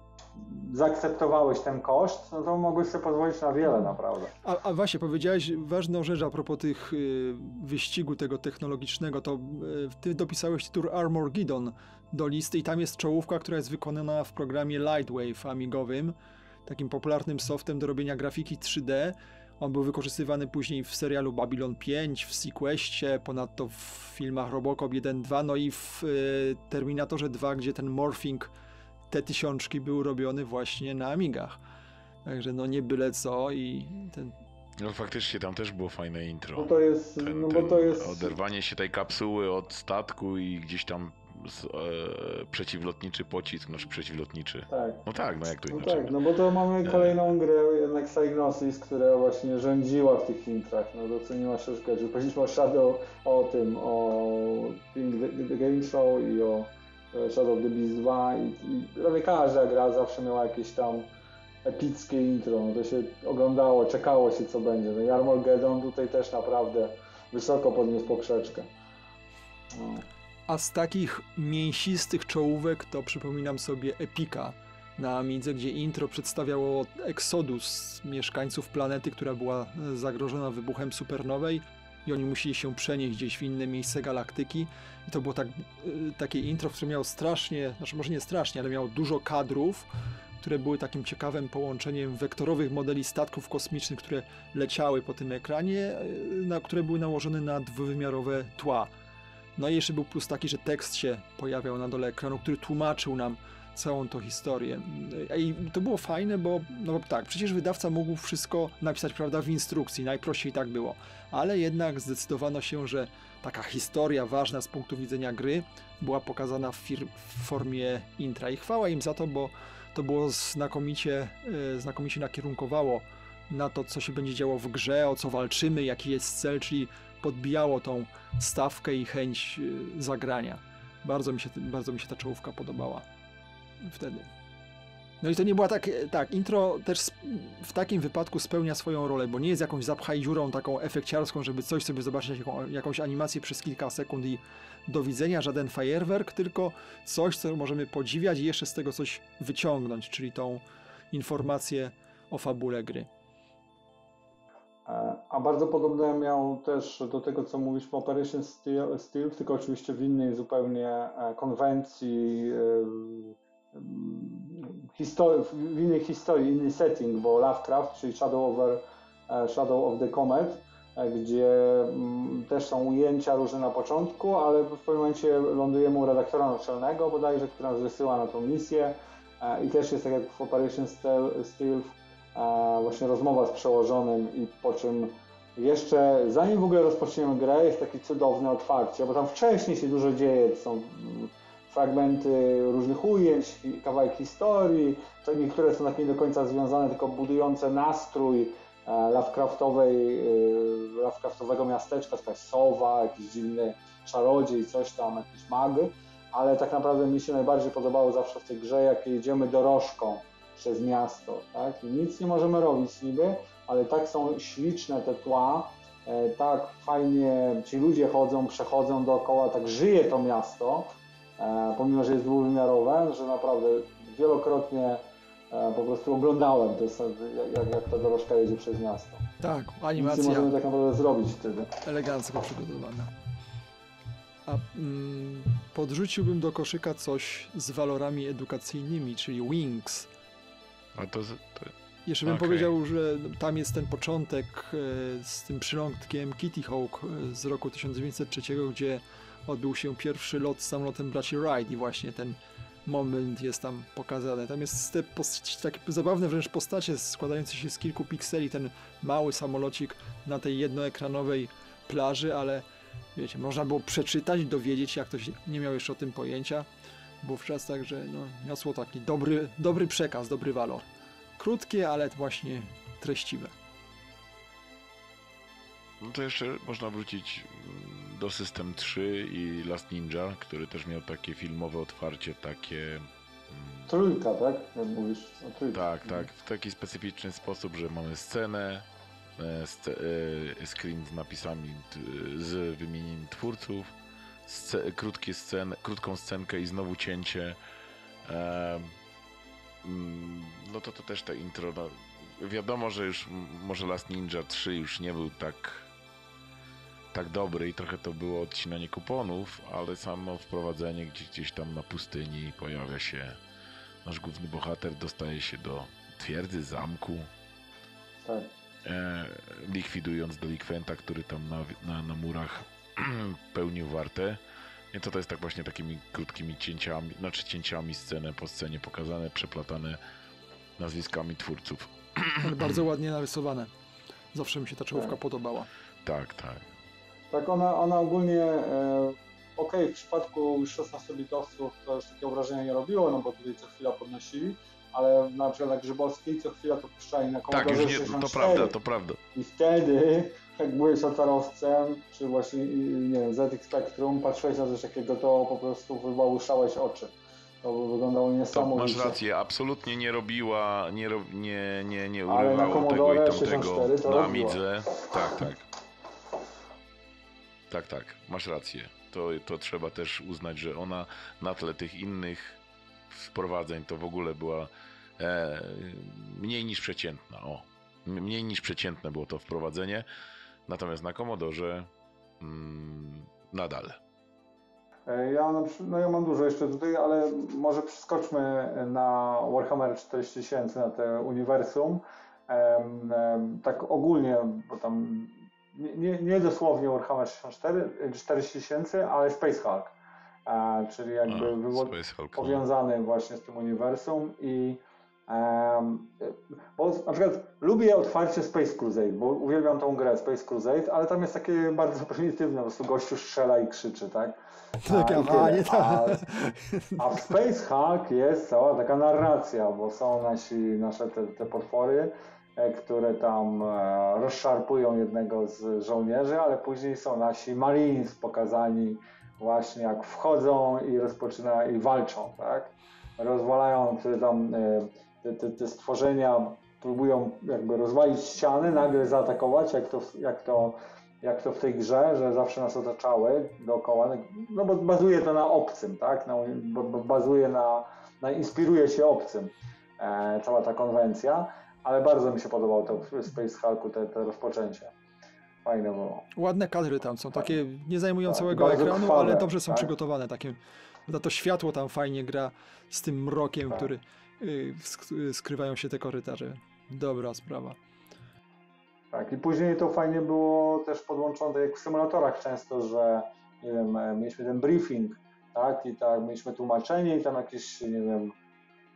zaakceptowałeś ten koszt, no to mogłeś sobie pozwolić na wiele naprawdę. A, a właśnie, powiedziałeś ważną rzecz a propos tych y, wyścigu tego technologicznego, to y, ty dopisałeś tytuł Armageddon do listy i tam jest czołówka, która jest wykonana w programie Lightwave amigowym, takim popularnym softem do robienia grafiki 3D. On był wykorzystywany później w serialu Babylon 5, w Sequestie, ponadto w filmach Robocop 1.2, no i w y, Terminatorze 2, gdzie ten morphing te tysiączki był robiony właśnie na Amigach. Także no nie byle co i ten No faktycznie tam też było fajne intro. No to jest, Ten, no bo to jest... Oderwanie się tej kapsuły od statku i gdzieś tam z, e, przeciwlotniczy pocisk, znaczy przeciwlotniczy. Tak. No tak, no jak to No inaczej. tak, no bo to mamy kolejną grę jednak Psygnosis, która właśnie rządziła w tych intrach, no doceniła troszkę, że powiedzieliśmy o Shadow, o tym, o Game Show i o e, Shadow of the Beast 2 i, i prawie każda gra zawsze miała jakieś tam epickie intro, no to się oglądało, czekało się co będzie, no i Armageddon tutaj też naprawdę wysoko podniósł poprzeczkę. No. A z takich mięsistych czołówek to przypominam sobie Epika na Amidze, gdzie intro przedstawiało eksodus mieszkańców planety, która była zagrożona wybuchem supernowej i oni musieli się przenieść gdzieś w inne miejsce galaktyki. I to było tak, y, takie intro, które miało strasznie, znaczy może nie strasznie, ale miało dużo kadrów, które były takim ciekawym połączeniem wektorowych modeli statków kosmicznych, które leciały po tym ekranie, y, na, które były nałożone na dwuwymiarowe tła. No i jeszcze był plus taki, że tekst się pojawiał na dole ekranu, który tłumaczył nam całą tą historię. I to było fajne, bo, no tak, przecież wydawca mógł wszystko napisać, prawda, w instrukcji, najprościej tak było, ale jednak zdecydowano się, że taka historia ważna z punktu widzenia gry była pokazana w, w formie intra i chwała im za to, bo to było znakomicie, e, znakomicie nakierunkowało na to, co się będzie działo w grze, o co walczymy, jaki jest cel, czyli podbijało tą stawkę i chęć e, zagrania. Bardzo mi się, bardzo mi się ta czołówka podobała wtedy. No i to nie była tak, tak, intro też w takim wypadku spełnia swoją rolę, bo nie jest jakąś zapchaj dziurą taką efekciarską, żeby coś sobie zobaczyć, jaką, jakąś animację przez kilka sekund i do widzenia, żaden fajerwerk, tylko coś, co możemy podziwiać i jeszcze z tego coś wyciągnąć, czyli tą informację o fabule gry. E, a bardzo podobne miał też do tego, co mówiliśmy Operation Steel, Steel tylko oczywiście w innej zupełnie e, konwencji, e, histori- w innej historii, inny setting, bo Lovecraft, czyli Shadow, over, Shadow of the Comet, gdzie mm, też są ujęcia różne na początku, ale w pewnym momencie lądujemy u redaktora naczelnego bodajże, który nas wysyła na tą misję. I też jest tak jak w Operation Steel właśnie rozmowa z przełożonym i po czym jeszcze zanim w ogóle rozpoczniemy grę jest takie cudowne otwarcie, bo tam wcześniej się dużo dzieje, są fragmenty różnych ujęć, kawałek historii, to niektóre są takie nie do końca związane, tylko budujące nastrój e, Lovecraftowej, e, Lovecraftowego miasteczka, to jest sowa, jakiś dziwny czarodziej, coś tam, jakiś mag, ale tak naprawdę mi się najbardziej podobało zawsze w tej grze, jak jedziemy dorożką, przez miasto, tak? I nic nie możemy robić niby, ale tak są śliczne te tła, e, tak fajnie ci ludzie chodzą, przechodzą dookoła, tak żyje to miasto, pomimo, że jest dwuwymiarowe, że naprawdę wielokrotnie e, po prostu oglądałem, to jak, jak ta dorożka jedzie przez miasto. Tak, animacja. Nic nie możemy tak naprawdę zrobić wtedy. Elegancko przygotowana. A mm, podrzuciłbym do koszyka coś z walorami edukacyjnymi, czyli Wings. A to, to... Jeszcze bym okay. powiedział, że tam jest ten początek e, z tym przylądkiem Kitty Hawk e, z roku 1903, gdzie odbył się pierwszy lot samolotem braci Wright i właśnie ten moment jest tam pokazany. Tam jest te takie zabawne wręcz postacie składające się z kilku pikseli, ten mały samolocik na tej jednoekranowej plaży, ale wiecie, można było przeczytać, dowiedzieć, jak ktoś nie miał jeszcze o tym pojęcia wówczas, także no, niosło taki dobry, dobry przekaz, dobry walor. Krótkie, ale właśnie treściwe. No to jeszcze można wrócić mm, do System 3 i Last Ninja, który też miał takie filmowe otwarcie, takie... Mm, trójka, tak? Jak mówisz o trójce. Tak, tak. W taki specyficzny sposób, że mamy scenę, e, sc e, screen z napisami, z wymienieniem twórców, sce krótkie scen krótką scenkę i znowu cięcie. E, no to to też te intro. No, wiadomo, że już może Last Ninja 3 już nie był tak tak dobry i trochę to było odcinanie kuponów, ale samo wprowadzenie gdzieś, gdzieś tam na pustyni pojawia się nasz główny bohater, dostaje się do twierdzy, zamku. Tak. E, likwidując delikwenta, który tam na, na, na murach pełnił wartę. I to, to jest tak właśnie takimi krótkimi cięciami, znaczy cięciami sceny po scenie pokazane, przeplatane nazwiskami twórców. Ale bardzo ładnie narysowane. Zawsze mi się ta czołówka tak. podobała. Tak, tak. Tak, ona, ona ogólnie e, okej, okay, w przypadku 16-bitowców to już takie wrażenie nie robiło, no bo tutaj co chwila podnosili, ale na przykład na Grzybowskiej co chwila to puszczali na tak, Commodore Tak, to prawda, to prawda. I wtedy jak byłeś atarowcem, czy właśnie, nie wiem, ZX Spectrum, patrzyłeś na coś takiego, to po prostu wybałuszałeś oczy. To wyglądało niesamowicie. To masz rację, absolutnie nie robiła, nie, nie, nie, nie urywało tego i tamtego na Amidze. Tak, tak. Tak, tak, masz rację. To, to trzeba też uznać, że ona na tle tych innych wprowadzeń to w ogóle była e, mniej niż przeciętna. O, mniej niż przeciętne było to wprowadzenie. Natomiast na Commodore mm, nadal. E, ja, no ja mam dużo jeszcze tutaj, ale może przeskoczmy na Warhammer 40 tysięcy, na te uniwersum. Tak ogólnie, bo tam nie, nie dosłownie Warhammer 64, 40 tysięcy, ale Space Hulk, czyli jakby A, powiązany właśnie z tym uniwersum i Um, bo na przykład lubię otwarcie Space Crusade, bo uwielbiam tą grę Space Crusade, ale tam jest takie bardzo prymitywne, po prostu gościu strzela i krzyczy, tak? tak a, nie tak. A, a w Space Hulk jest cała taka narracja, bo są nasi, nasze te, te potwory, e, które tam e, rozszarpują jednego z żołnierzy, ale później są nasi Marines pokazani właśnie jak wchodzą i rozpoczynają i walczą, tak? Rozwalają tam e, te, te, te stworzenia próbują jakby rozwalić ściany, nagle zaatakować, jak to, jak to, jak to w tej grze, że zawsze nas otaczały dookoła, no bo bazuje to na obcym, tak? Na, bazuje na, na inspiruje się obcym e, cała ta konwencja, ale bardzo mi się podobało to w Space Hulku, te, te rozpoczęcie. Fajne było. Ładne kadry tam są, takie nie zajmują tak, całego ekranu, ale dobrze są tak? przygotowane, takie, to światło tam fajnie gra z tym mrokiem, tak. który Y, skrywają się te korytarze. Dobra sprawa. Tak, i później to fajnie było też podłączone, jak w symulatorach często, że nie wiem, e, mieliśmy ten briefing, tak, i tak mieliśmy tłumaczenie i tam jakiś, nie wiem,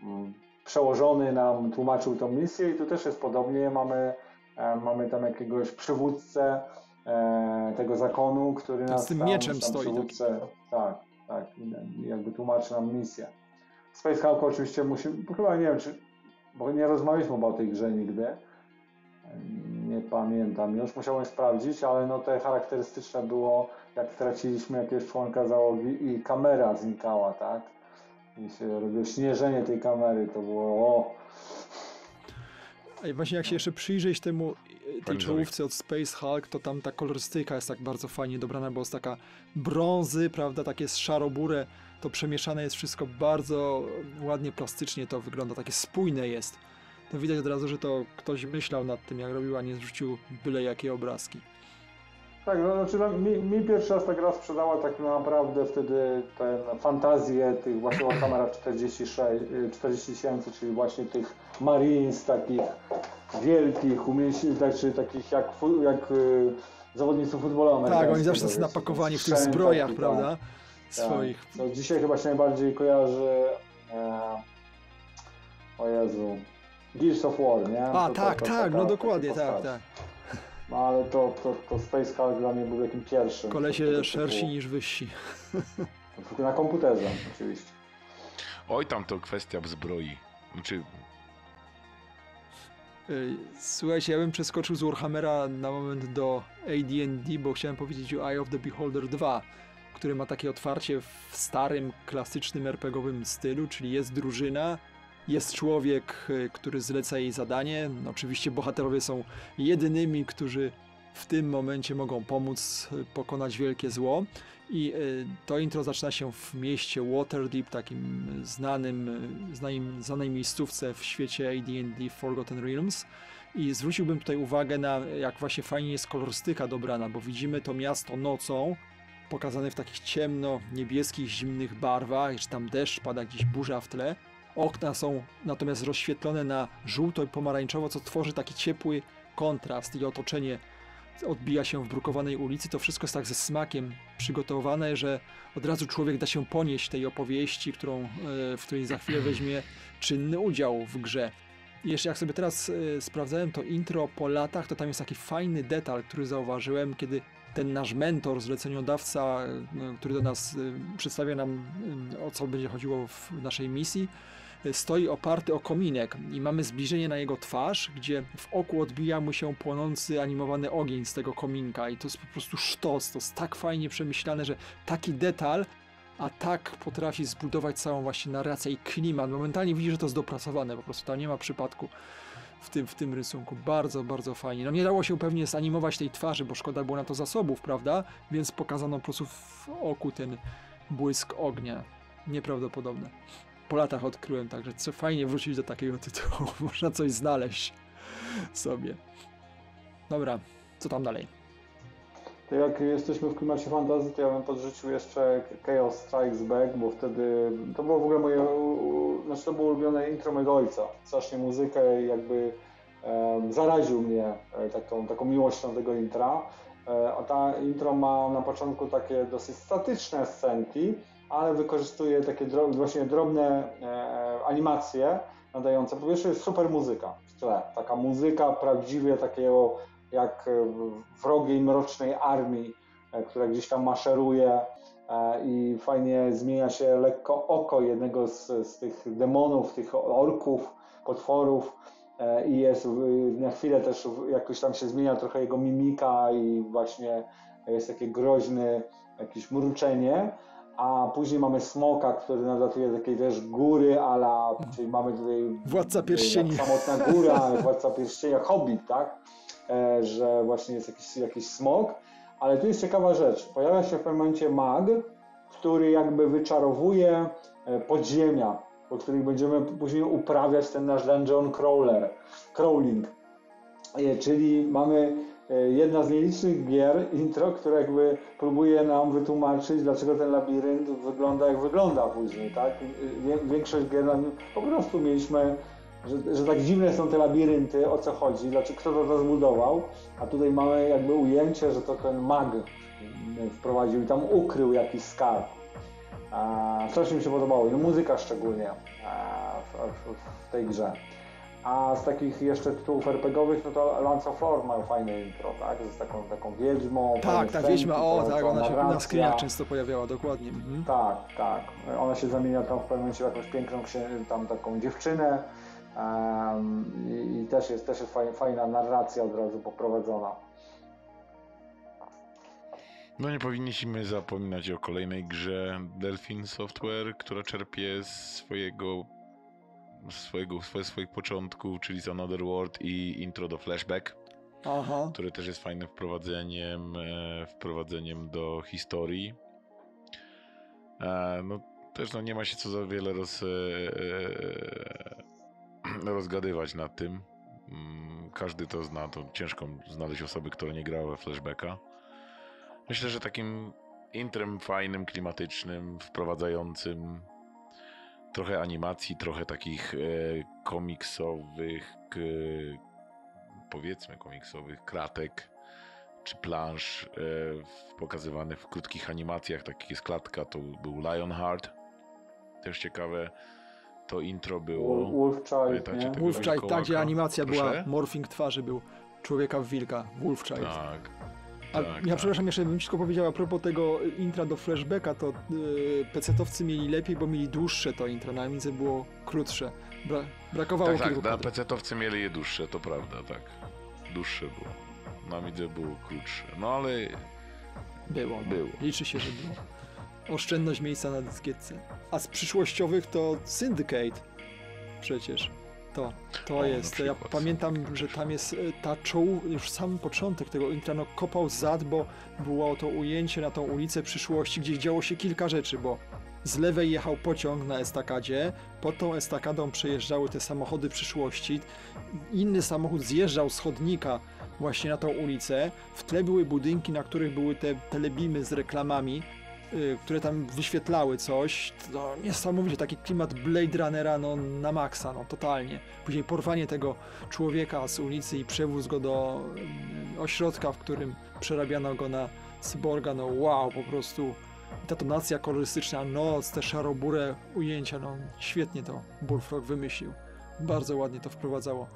mm, przełożony nam tłumaczył tą misję i tu też jest podobnie, mamy, e, mamy tam jakiegoś przywódcę e, tego zakonu, który nas z tym tam, mieczem tam stoi. Przywódcę, tak, tak, jakby tłumaczy nam misję. Space Hulk oczywiście musi, chyba nie wiem, czy, bo nie rozmawialiśmy o tej grze nigdy. Nie pamiętam, już musiałem sprawdzić, ale no te charakterystyczne było, jak straciliśmy jakiegoś członka załogi i kamera znikała, tak? I się robiło śnieżenie tej kamery, to było o. A właśnie jak się jeszcze przyjrzeć temu tej czołówce od Space Hulk, to tam ta kolorystyka jest tak bardzo fajnie dobrana, bo jest taka brązy, prawda, takie szarobure to przemieszane jest wszystko bardzo ładnie, plastycznie to wygląda, takie spójne jest. To widać od razu, że to ktoś myślał nad tym, jak robił, a nie zrzucił byle jakie obrazki. Tak, no, znaczy no, mi, mi, pierwszy raz ta gra sprzedała tak naprawdę wtedy tę fantazję tych właśnie Warhammera 46, 40 tysięcy, czyli właśnie tych Marines takich wielkich, umiejętności, znaczy takich jak, jak y, zawodnicy futbolu amerykańskiego. Tak, oni zawsze są napakowani w tych zbrojach, tak. prawda? swoich. Tak. No, dzisiaj chyba się najbardziej kojarzy e, o Jezu Gears of War, nie? A, to, tak, to, to, tak, no dokładnie, tak, tak. No ale to, to, to Space Hulk dla mnie był jakim pierwszym. Kolesie szersi niż wyżsi. Na komputerze oczywiście. Oj, tam to kwestia zbroi. Znaczy... Słuchajcie, ja bym przeskoczył z Warhammera na moment do AD&D, bo chciałem powiedzieć o Eye of the Beholder 2 który ma takie otwarcie w starym, klasycznym RPGowym stylu, czyli jest drużyna, jest człowiek, y, który zleca jej zadanie. Oczywiście bohaterowie są jedynymi, którzy w tym momencie mogą pomóc y, pokonać wielkie zło. I y, to intro zaczyna się w mieście Waterdeep, takim znanym, znanym znanej miejscówce w świecie AD&D Forgotten Realms. I zwróciłbym tutaj uwagę na jak właśnie fajnie jest kolorystyka dobrana, bo widzimy to miasto nocą, pokazane w takich ciemno-niebieskich, zimnych barwach, czy tam deszcz pada, gdzieś burza w tle. Okna są natomiast rozświetlone na żółto i pomarańczowo, co tworzy taki ciepły kontrast i otoczenie odbija się w brukowanej ulicy. To wszystko jest tak ze smakiem przygotowane, że od razu człowiek da się ponieść tej opowieści, którą, e, w której za chwilę weźmie czynny udział w grze. Jeszcze jak sobie teraz y, sprawdzałem to intro po latach, to tam jest taki fajny detal, który zauważyłem, kiedy ten nasz mentor, zleceniodawca, no, który do nas przedstawia nam o co będzie chodziło w naszej misji, stoi oparty o kominek i mamy zbliżenie na jego twarz, gdzie w oku odbija mu się płonący animowany ogień z tego kominka i to jest po prostu sztos, to jest tak fajnie przemyślane, że taki detal a tak potrafi zbudować całą właśnie narrację i klimat. Momentalnie widzi, że to jest dopracowane, po prostu tam nie ma przypadku w tym, w tym rysunku. Bardzo, bardzo fajnie. No nie dało się pewnie zanimować tej twarzy, bo szkoda było na to zasobów, prawda? Więc pokazano po prostu w oku ten błysk ognia. Nieprawdopodobne. Po latach odkryłem, także co fajnie wrócić do takiego tytułu, można coś znaleźć sobie. Dobra, co tam dalej? To jak jesteśmy w klimacie fantazji, to ja bym podrzucił jeszcze Chaos Strikes Back, bo wtedy to było w ogóle moje, znaczy to było ulubione intro mojego ojca. Strasznie muzykę jakby zaraził mnie e, taką, taką miłością tego intra. E, a ta intro ma na początku takie dosyć statyczne scenki, ale wykorzystuje takie właśnie drobne e, animacje nadające. Po pierwsze jest super muzyka w tle, taka muzyka prawdziwie takiego jak wrogiej, mrocznej armii, e, która gdzieś tam maszeruje e, i fajnie zmienia się lekko oko jednego z, z tych demonów, tych orków, potworów e, i jest na chwilę też jakoś tam się zmienia trochę jego mimika i właśnie jest takie groźne jakieś mruczenie, a później mamy smoka, który nadatuje takiej też góry, ala, czyli mamy tutaj Władca Pierścieni. Samotna góra, Władca Pierścienia, Hobbit, tak? E, że właśnie jest jakiś, jakiś smog, ale tu jest ciekawa rzecz. Pojawia się w pewnym momencie mag, który jakby wyczarowuje e, podziemia, po których będziemy później uprawiać ten nasz dungeon crawler, crawling. E, czyli mamy jedna z nielicznych gier, intro, które jakby próbuje nam wytłumaczyć, dlaczego ten labirynt wygląda jak wygląda później, tak? Większość gier po prostu mieliśmy że, że tak dziwne są te labirynty, o co chodzi, dlaczego kto to, to zbudował, a tutaj mamy jakby ujęcie, że to ten mag wprowadził i tam ukrył jakiś skarb. A, mi się podobało i muzyka szczególnie w, w, w, tej grze. A z takich jeszcze tytułów RPGowych, no to Lance of Lore ma fajne intro, tak? Z taką, taką wiedźmą. Tak, ta wiedźma, o tak, ona się na screenach często pojawiała, dokładnie. Mhm. Tak, tak. Ona się zamienia tam w pewnym momencie w jakąś piękną tam taką dziewczynę, i, też jest, też jest fajna narracja od razu poprowadzona. No nie powinniśmy zapominać o kolejnej grze Delphin Software, która czerpie z swojego swojego, swoje, swoich początków, czyli z Another World i Intro do Flashback, Aha. które też jest fajnym wprowadzeniem, e, wprowadzeniem do historii. E, no też no, nie ma się co za wiele roz, e, rozgadywać nad tym. Mm, każdy to zna, to ciężko znaleźć osoby, które nie grały we flashbacka. Myślę, że takim intrem fajnym, klimatycznym, wprowadzającym trochę animacji, trochę takich e, komiksowych, k, powiedzmy komiksowych kratek czy plansz e, pokazywanych w krótkich animacjach, takich jest klatka, to był Lionheart. Też ciekawe to intro było. Wolfchild, nie? Wolfchild, tak, gdzie animacja Proszę? była, morphing twarzy był człowieka w wilka, Wolfchild. Tak. A tak, ja tak. przepraszam, jeszcze bym wszystko powiedział a propos tego intra do flashbacka, to yy, PC-towcy mieli lepiej, bo mieli dłuższe to intro, na Amidze było krótsze. Bra brakowało tak, kilku tak, na PC-towcy mieli je dłuższe, to prawda, tak. Dłuższe było. Na Amidze było krótsze, no ale... Było, no. było. Liczy się, że było oszczędność miejsca na dyskietce. A z przyszłościowych to Syndicate. Przecież. To, to o, jest. Ja pamiętam, że tam jest e, ta czoł, już sam początek tego intra, no kopał zad, bo było to ujęcie na tą ulicę przyszłości, gdzie działo się kilka rzeczy, bo z lewej jechał pociąg na estakadzie, pod tą estakadą przejeżdżały te samochody przyszłości, inny samochód zjeżdżał z chodnika właśnie na tą ulicę, w tle były budynki, na których były te telebimy z reklamami, które tam wyświetlały coś, to niesamowicie taki klimat Blade Runnera no, na maksa, no totalnie. Później porwanie tego człowieka z ulicy i przewóz go do y, ośrodka, w którym przerabiano go na cyborga, no wow, po prostu ta tonacja kolorystyczna, noc, te szaroburę ujęcia, no świetnie to Bullfrog wymyślił. Bardzo ładnie to wprowadzało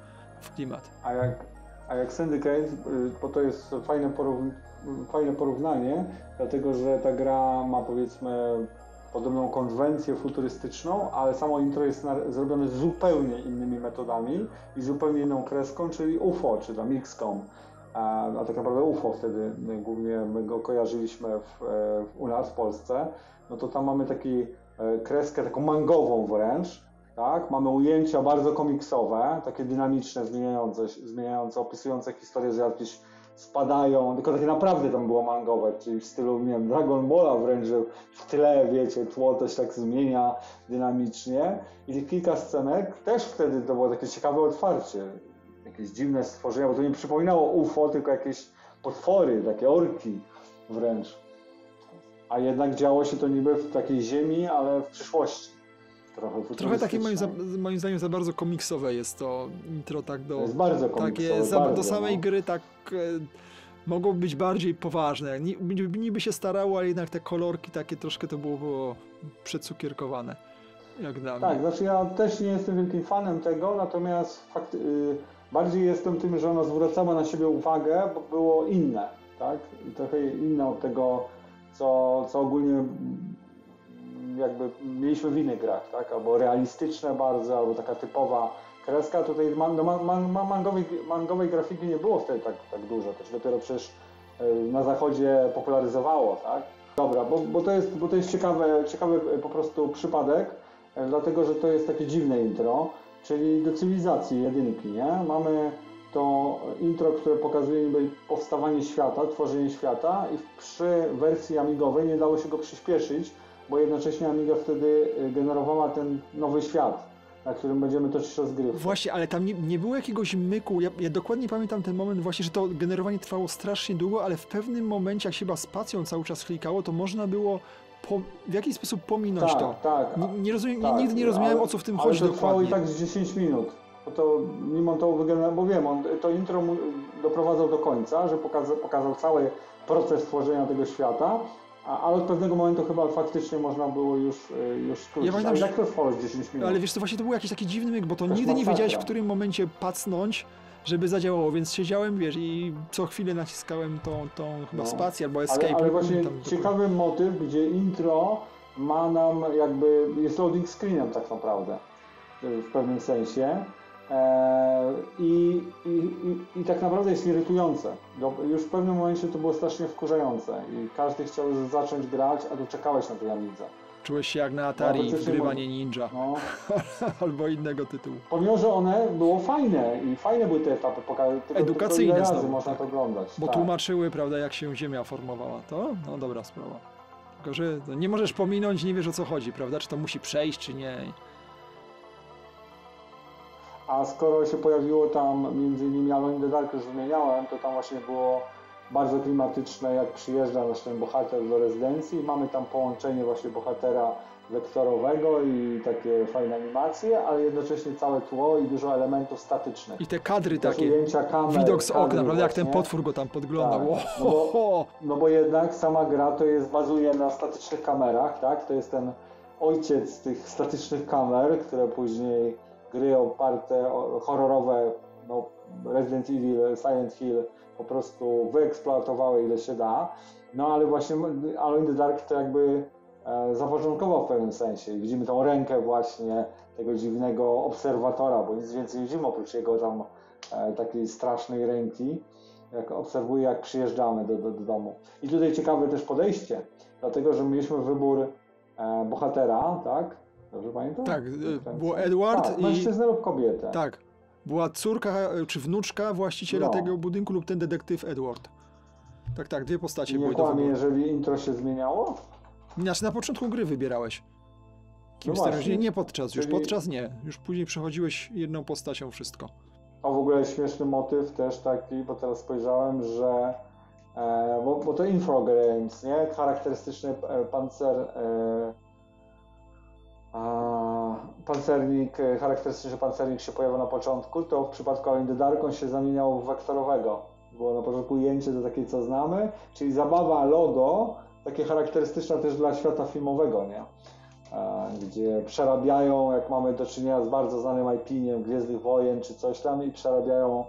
w klimat. A jak, a jak Syndicate, bo to jest fajne porównanie fajne porównanie, dlatego że ta gra ma powiedzmy podobną konwencję futurystyczną, ale samo intro jest zrobione zupełnie innymi metodami i zupełnie inną kreską, czyli UFO, czy tam XCOM. A, tak naprawdę UFO wtedy my, głównie my go kojarzyliśmy w, e, w, u nas w Polsce. No to tam mamy taką e, kreskę taką mangową wręcz, tak? Mamy ujęcia bardzo komiksowe, takie dynamiczne, zmieniające, zmieniające opisujące historię z jakichś spadają, tylko takie naprawdę tam było mangowe, czyli w stylu, nie wiem, Dragon Balla wręcz, w tle, wiecie, tło się tak zmienia dynamicznie i kilka scenek też wtedy to było takie ciekawe otwarcie, jakieś dziwne stworzenia, bo to nie przypominało UFO, tylko jakieś potwory, takie orki wręcz. A jednak działo się to niby w takiej ziemi, ale w przyszłości. Trochę, Trochę takie moim, za, moim zdaniem za bardzo komiksowe jest to intro tak do... Jest bardzo komiksowe, Takie za, bardzo, do samej no. gry tak e, mogło być bardziej poważne. Ni- Niby, niby się starało, ale jednak te kolorki takie troszkę to było, było przecukierkowane. Jak dla Tak, mnie. znaczy ja też nie jestem wielkim fanem tego, natomiast fakt, y, bardziej jestem tym, że ono zwracała na siebie uwagę, bo było inne, tak? I trochę inne od tego, co, co ogólnie jakby mieliśmy w innych grach, tak? Albo realistyczne bardzo, albo taka typowa kreska. Tutaj man, no, man, man, man, mangowej, mangowej grafiki nie było wtedy tak, tak dużo, to się dopiero przecież y, na zachodzie popularyzowało, tak? Dobra, bo, bo to jest, bo to jest ciekawe, ciekawy y, po prostu przypadek, y, dlatego że to jest takie dziwne intro, czyli do cywilizacji jedynki, nie? Mamy to intro, które pokazuje niby powstawanie świata, tworzenie świata i przy wersji amigowej nie dało się go przyspieszyć, bo jednocześnie Amiga wtedy y, generowała ten nowy świat, na którym będziemy toczyć rozgrywkę. Właśnie, ale tam nie, nie było jakiegoś myku. Ja, ja dokładnie pamiętam ten moment właśnie, że to generowanie trwało strasznie długo, ale w pewnym momencie, jak się chyba spacją cały czas klikało, to można było po, w jakiś sposób pominąć tak, to. tak. Nie, nie rozumiem, tak, nigdy nie rozumiałem ale- o co w tym ale chodzi to trwało i dokładnie. tak z 10 minut. Bo to mimo to wygenerował, bo wiem, on to intro doprowadzał do końca, że pokazał, pokazał cały proces tworzenia tego świata, a, ale od pewnego momentu chyba faktycznie można było już, y, już skrócić. pamiętam, ale że- jak to trwało z 10 minut? Ale wiesz co, właśnie to był jakiś taki dziwny myk, bo to To nigdy nie wiedziałeś, w którym momencie pacnąć, żeby zadziałało, więc siedziałem, wiesz, i co chwilę naciskałem tą, tą chyba No. spację albo escape. Ale, ale nie właśnie pamiętam ciekawy motyw, gdzie intro ma nam jakby, jest loading screenem tak naprawdę, y, w pewnym sensie. Eee, i, i, i, I tak naprawdę jest irytujące. Już w pewnym momencie to było strasznie wkurzające i każdy chciał zacząć grać, a tu czekałeś na tej Amidze. Czułeś się jak na Atari, No, wgrywanie ninja, No. albo innego tytułu. Pomimo, że one było fajne i fajne były te etapy, tylko, Edukacyjne tylko znowu, można tak. to oglądać. Bo tak. tłumaczyły, prawda, jak się Ziemia formowała. To? No dobra sprawa. Tylko, że nie możesz pominąć, nie wiesz o co chodzi, prawda? Czy to musi przejść, czy nie. A skoro się pojawiło tam między innymi Alone in the Dark już wymieniałem, to tam właśnie było bardzo klimatyczne, jak przyjeżdża nasz ten bohater do rezydencji. Mamy tam połączenie właśnie bohatera wektorowego i takie fajne animacje, ale jednocześnie całe tło i dużo elementów statycznych. I te kadry Też takie, ujęcia kamer, widok z okna, prawda? Jak ten potwór go tam podglądał. Tak, no bo- No bo jednak sama gra to jest, bazuje na statycznych kamerach, tak? To jest ten ojciec tych statycznych kamer, które później gry oparte, horrorowe, no Resident Evil, Silent Hill po prostu wyeksploatowały ile się da. No ale właśnie Alone in the Dark to jakby e, w pewnym sensie. Widzimy tą rękę właśnie tego dziwnego obserwatora, bo nic więcej widzimy oprócz jego tam e, takiej strasznej ręki jak obserwuję, jak przyjeżdżamy do, do, do domu. I tutaj ciekawe też podejście, dlatego że mieliśmy wybór e, bohatera, tak? Dobrze pamiętam? Tak, y, było Edward tak, i- mężczyznę lub kobietę. Tak. Była córka czy wnuczka właściciela No. tego budynku lub ten detektyw Edward. Tak, tak, dwie I postacie nie były kłamie, jeżeli intro się zmieniało? Znaczy na początku gry wybierałeś. Kim No się? Nie podczas, już Czyli- podczas nie. Już później przechodziłeś jedną postacią wszystko. A w ogóle śmieszny motyw też taki, bo teraz spojrzałem, że e, bo, bo to Infogrames, nie? Charakterystyczny e, pancer e, pancernik, e, charakterystyczny pancernik się pojawił na początku, to w przypadku Alone in the Dark on się zamieniał w wektorowego. Było na początku ujęcie do takiej, co znamy, czyli zabawa logo, takie charakterystyczne też dla świata filmowego, nie? e, gdzie przerabiają, jak mamy do czynienia z bardzo znanym IP, nie Gwiezdnych Wojen czy coś tam i przerabiają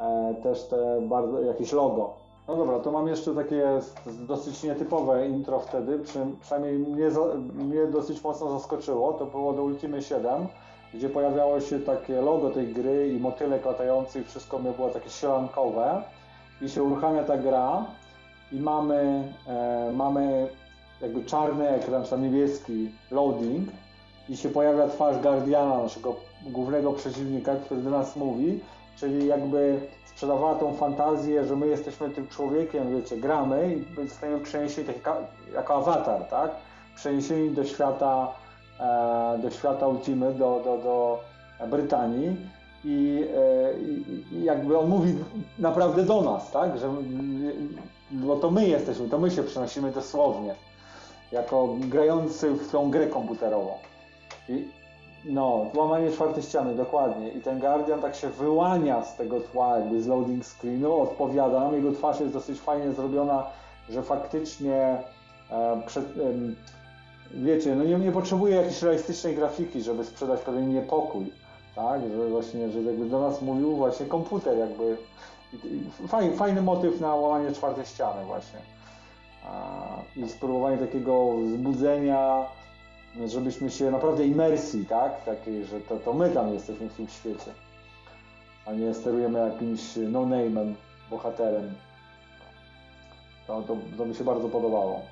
e, też te bardzo, jakieś logo. No dobra, to mam jeszcze takie dosyć nietypowe intro wtedy, przy, przynajmniej mnie, mnie dosyć mocno zaskoczyło, to było do Ultimy 7, gdzie pojawiało się takie logo tej gry i motylek latający i wszystko mnie było takie sielankowe. I się uruchamia ta gra. I mamy, e, mamy jakby czarny ekran, czy tam niebieski loading. I się pojawia twarz Guardiana, naszego głównego przeciwnika, który do nas mówi. Czyli jakby sprzedawała tą fantazję, że my jesteśmy tym człowiekiem, wiecie, gramy i zostaniemy przeniesieni tak jako, jako awatar, tak? Przeniesieni do świata, e, do świata Ultimy, do, do, do Brytanii i, e, jakby on mówi naprawdę do nas, tak? Że, bo to my jesteśmy, to my się przenosimy dosłownie, jako grający w tą grę komputerową. I, no, łamanie czwartej ściany, dokładnie. I ten Guardian tak się wyłania z tego tła, jakby z loading screenu, odpowiada nam. Jego twarz jest dosyć fajnie zrobiona, że faktycznie e, przed, e, wiecie, no nie, nie potrzebuje jakiejś realistycznej grafiki, żeby sprzedać pewien niepokój, tak? Że właśnie, że jakby do nas mówił właśnie komputer, jakby. Fajny, fajny motyw na łamanie czwartej ściany właśnie. I spróbowanie takiego wzbudzenia żebyśmy się naprawdę imersji, tak? Takiej, że to, to my tam jesteśmy w tym świecie, a nie sterujemy jakimś no-name'em, bohaterem. To, to, to mi się bardzo podobało.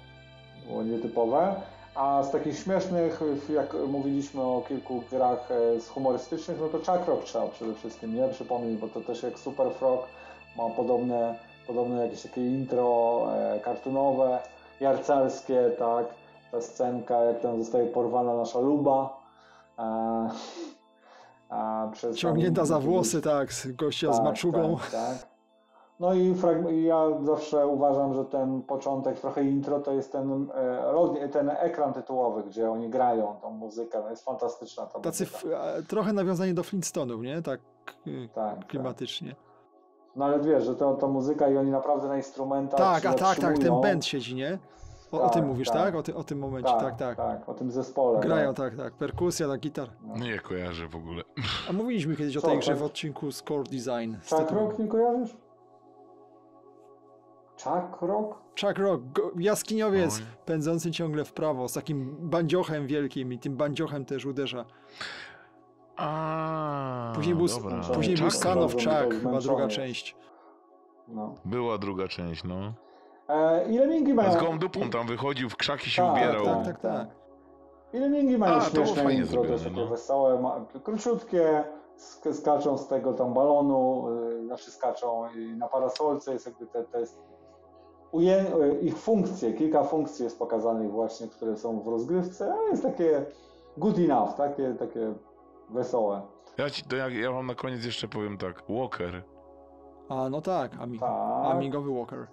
Było nietypowe. A z takich śmiesznych, jak mówiliśmy o kilku grach e, z humorystycznych, no to Chuck Rock trzeba przede wszystkim nie przypomnieć, bo to też jak Super Frog ma podobne, podobne jakieś takie intro e, kartunowe, jarcarskie, tak ta scenka, jak tam zostaje porwana nasza luba. A, a przez Ciągnięta tam, za włosy, tak, gościa tak, z maczugą. Tak, tak. No i ja zawsze uważam, że ten początek, trochę intro, to jest ten, e, ten ekran tytułowy, gdzie oni grają tą muzykę. No jest fantastyczna ta Tacy trochę nawiązanie do Flintstone'ów, nie? Tak, y, tak klimatycznie. Tak. No ale wiesz, że to, to muzyka i oni naprawdę na instrumentach Tak, a tak, tak, ten band siedzi, nie? O, tak, o tym tak, mówisz, tak? tak? O, ty, o tym momencie, tak, tak. Tak, tak o tym zespole. Grają, no. tak, tak. Perkusja na gitar. No. Nie kojarzę w ogóle. A mówiliśmy kiedyś o tej grze w odcinku Score Design. Chuck Rock nie kojarzysz? Chuck Rock? Chuck Rock, jaskiniowiec Oj. pędzący ciągle w prawo, z takim bandziochem wielkim i tym bandziochem też uderza. A, później był, dobra. później był Son of Chuck, chyba druga część. No. Była druga część, no. E, ile mingi mają? Z gołą dupą tam wychodził, w krzaki się tak, ubierał. Tak, tak, tak. Ile mingi mają A, śmieszne to intro, zrobione, też takie no. wesołe, ma, króciutkie, sk skaczą z tego tam balonu, yy, znaczy skaczą i na parasolce jest jakby te, te jest uję, y, ich funkcje, kilka funkcji jest pokazanych właśnie, które są w rozgrywce, ale jest takie good enough, takie, takie wesołe. Ja, ci, to ja, ja wam na koniec jeszcze powiem tak, Walker. A, no tak, ami tak. amigowy Walker.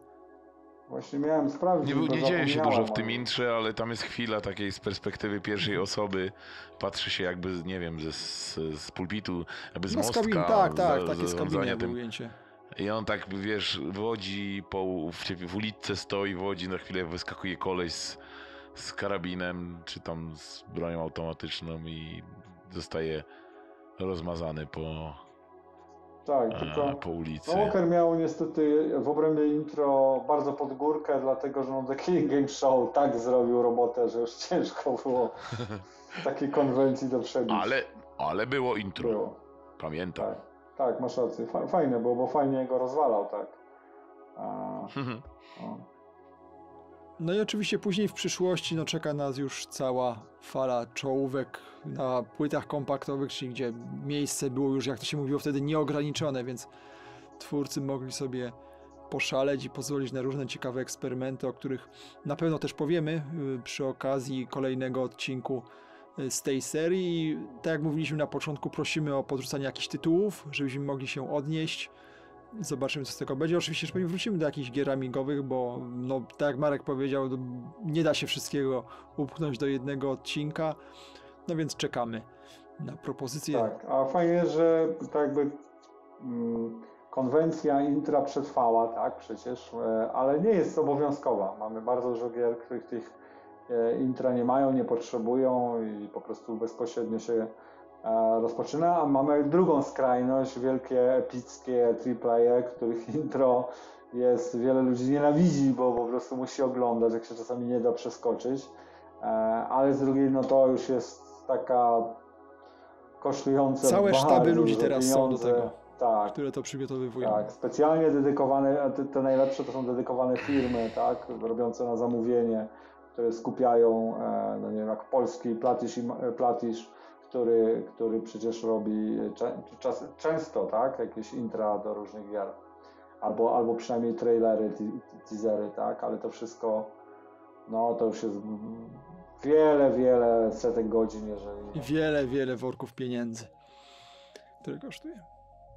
Właśnie miałem sprawdzić. Nie, nie dzieje się dużo w tym intrze, ale tam jest chwila takiej z perspektywy pierwszej osoby. Patrzy się jakby, nie wiem, z, z, z pulpitu, jakby z no, mostka. Kabin, tak, tak, takie z kabiny tym. ujęcie. I on tak, wiesz, wodzi po, w, w ulicy stoi, wodzi, na chwilę wyskakuje koleś z, z karabinem, czy tam z bronią automatyczną i zostaje rozmazany po, tak, tylko po ulicy. No, Walker miał niestety w obrębie intro bardzo pod górkę, dlatego że on The Killing Game Show tak zrobił robotę, że już ciężko było takiej konwencji do przebić. Ale, ale było intro. Było. Pamiętam. Tak, tak, masz rację. Fajne było, bo fajnie go rozwalał, tak. A, No i oczywiście później w przyszłości no, czeka nas już cała fala czołówek na płytach kompaktowych, czyli gdzie miejsce było już, jak to się mówiło wtedy, nieograniczone, więc twórcy mogli sobie poszaleć i pozwolić na różne ciekawe eksperymenty, o których na pewno też powiemy y, przy okazji kolejnego odcinku y, z tej serii. Tak jak mówiliśmy na początku, prosimy o podrzucanie jakichś tytułów, żebyśmy mogli się odnieść Zobaczymy, co z tego będzie. Oczywiście że pewnie wrócimy do jakichś gier amigowych, bo no, tak jak Marek powiedział, nie da się wszystkiego upchnąć do jednego odcinka, no więc czekamy na propozycję. Tak, a fajnie, że tak jakby mm, konwencja intra przetrwała, tak przecież, e, ale nie jest obowiązkowa. Mamy bardzo dużo gier, których tych e, intra nie mają, nie potrzebują i po prostu bezpośrednio się rozpoczyna, a mamy drugą skrajność, wielkie, epickie AAA, których intro jest, wiele ludzi nienawidzi, bo po prostu musi oglądać, jak się czasami nie da przeskoczyć, e, ale z drugiej no to już jest taka kosztująca Całe sztaby ludzi teraz pieniądze. są do tego, tak, które to przygotowywują. Tak, specjalnie dedykowane, te, te najlepsze to są dedykowane firmy, tak, robiące na zamówienie, które skupiają, e, no nie wiem, jak polski Platisz, i, Platisz który, który przecież robi cze- czas, często, tak, jakieś intra do różnych gier. Albo, albo przynajmniej trailery, te- teasery, tak, ale to wszystko, no to już jest wiele, wiele setek godzin, jeżeli... I wiele, wiele worków pieniędzy, które kosztuje.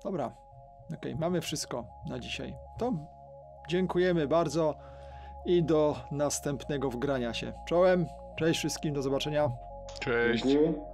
Dobra, okej, mamy wszystko na dzisiaj. To dziękujemy bardzo i do następnego wgrania się. Czołem, cześć wszystkim, do zobaczenia. Cześć. Dzięki.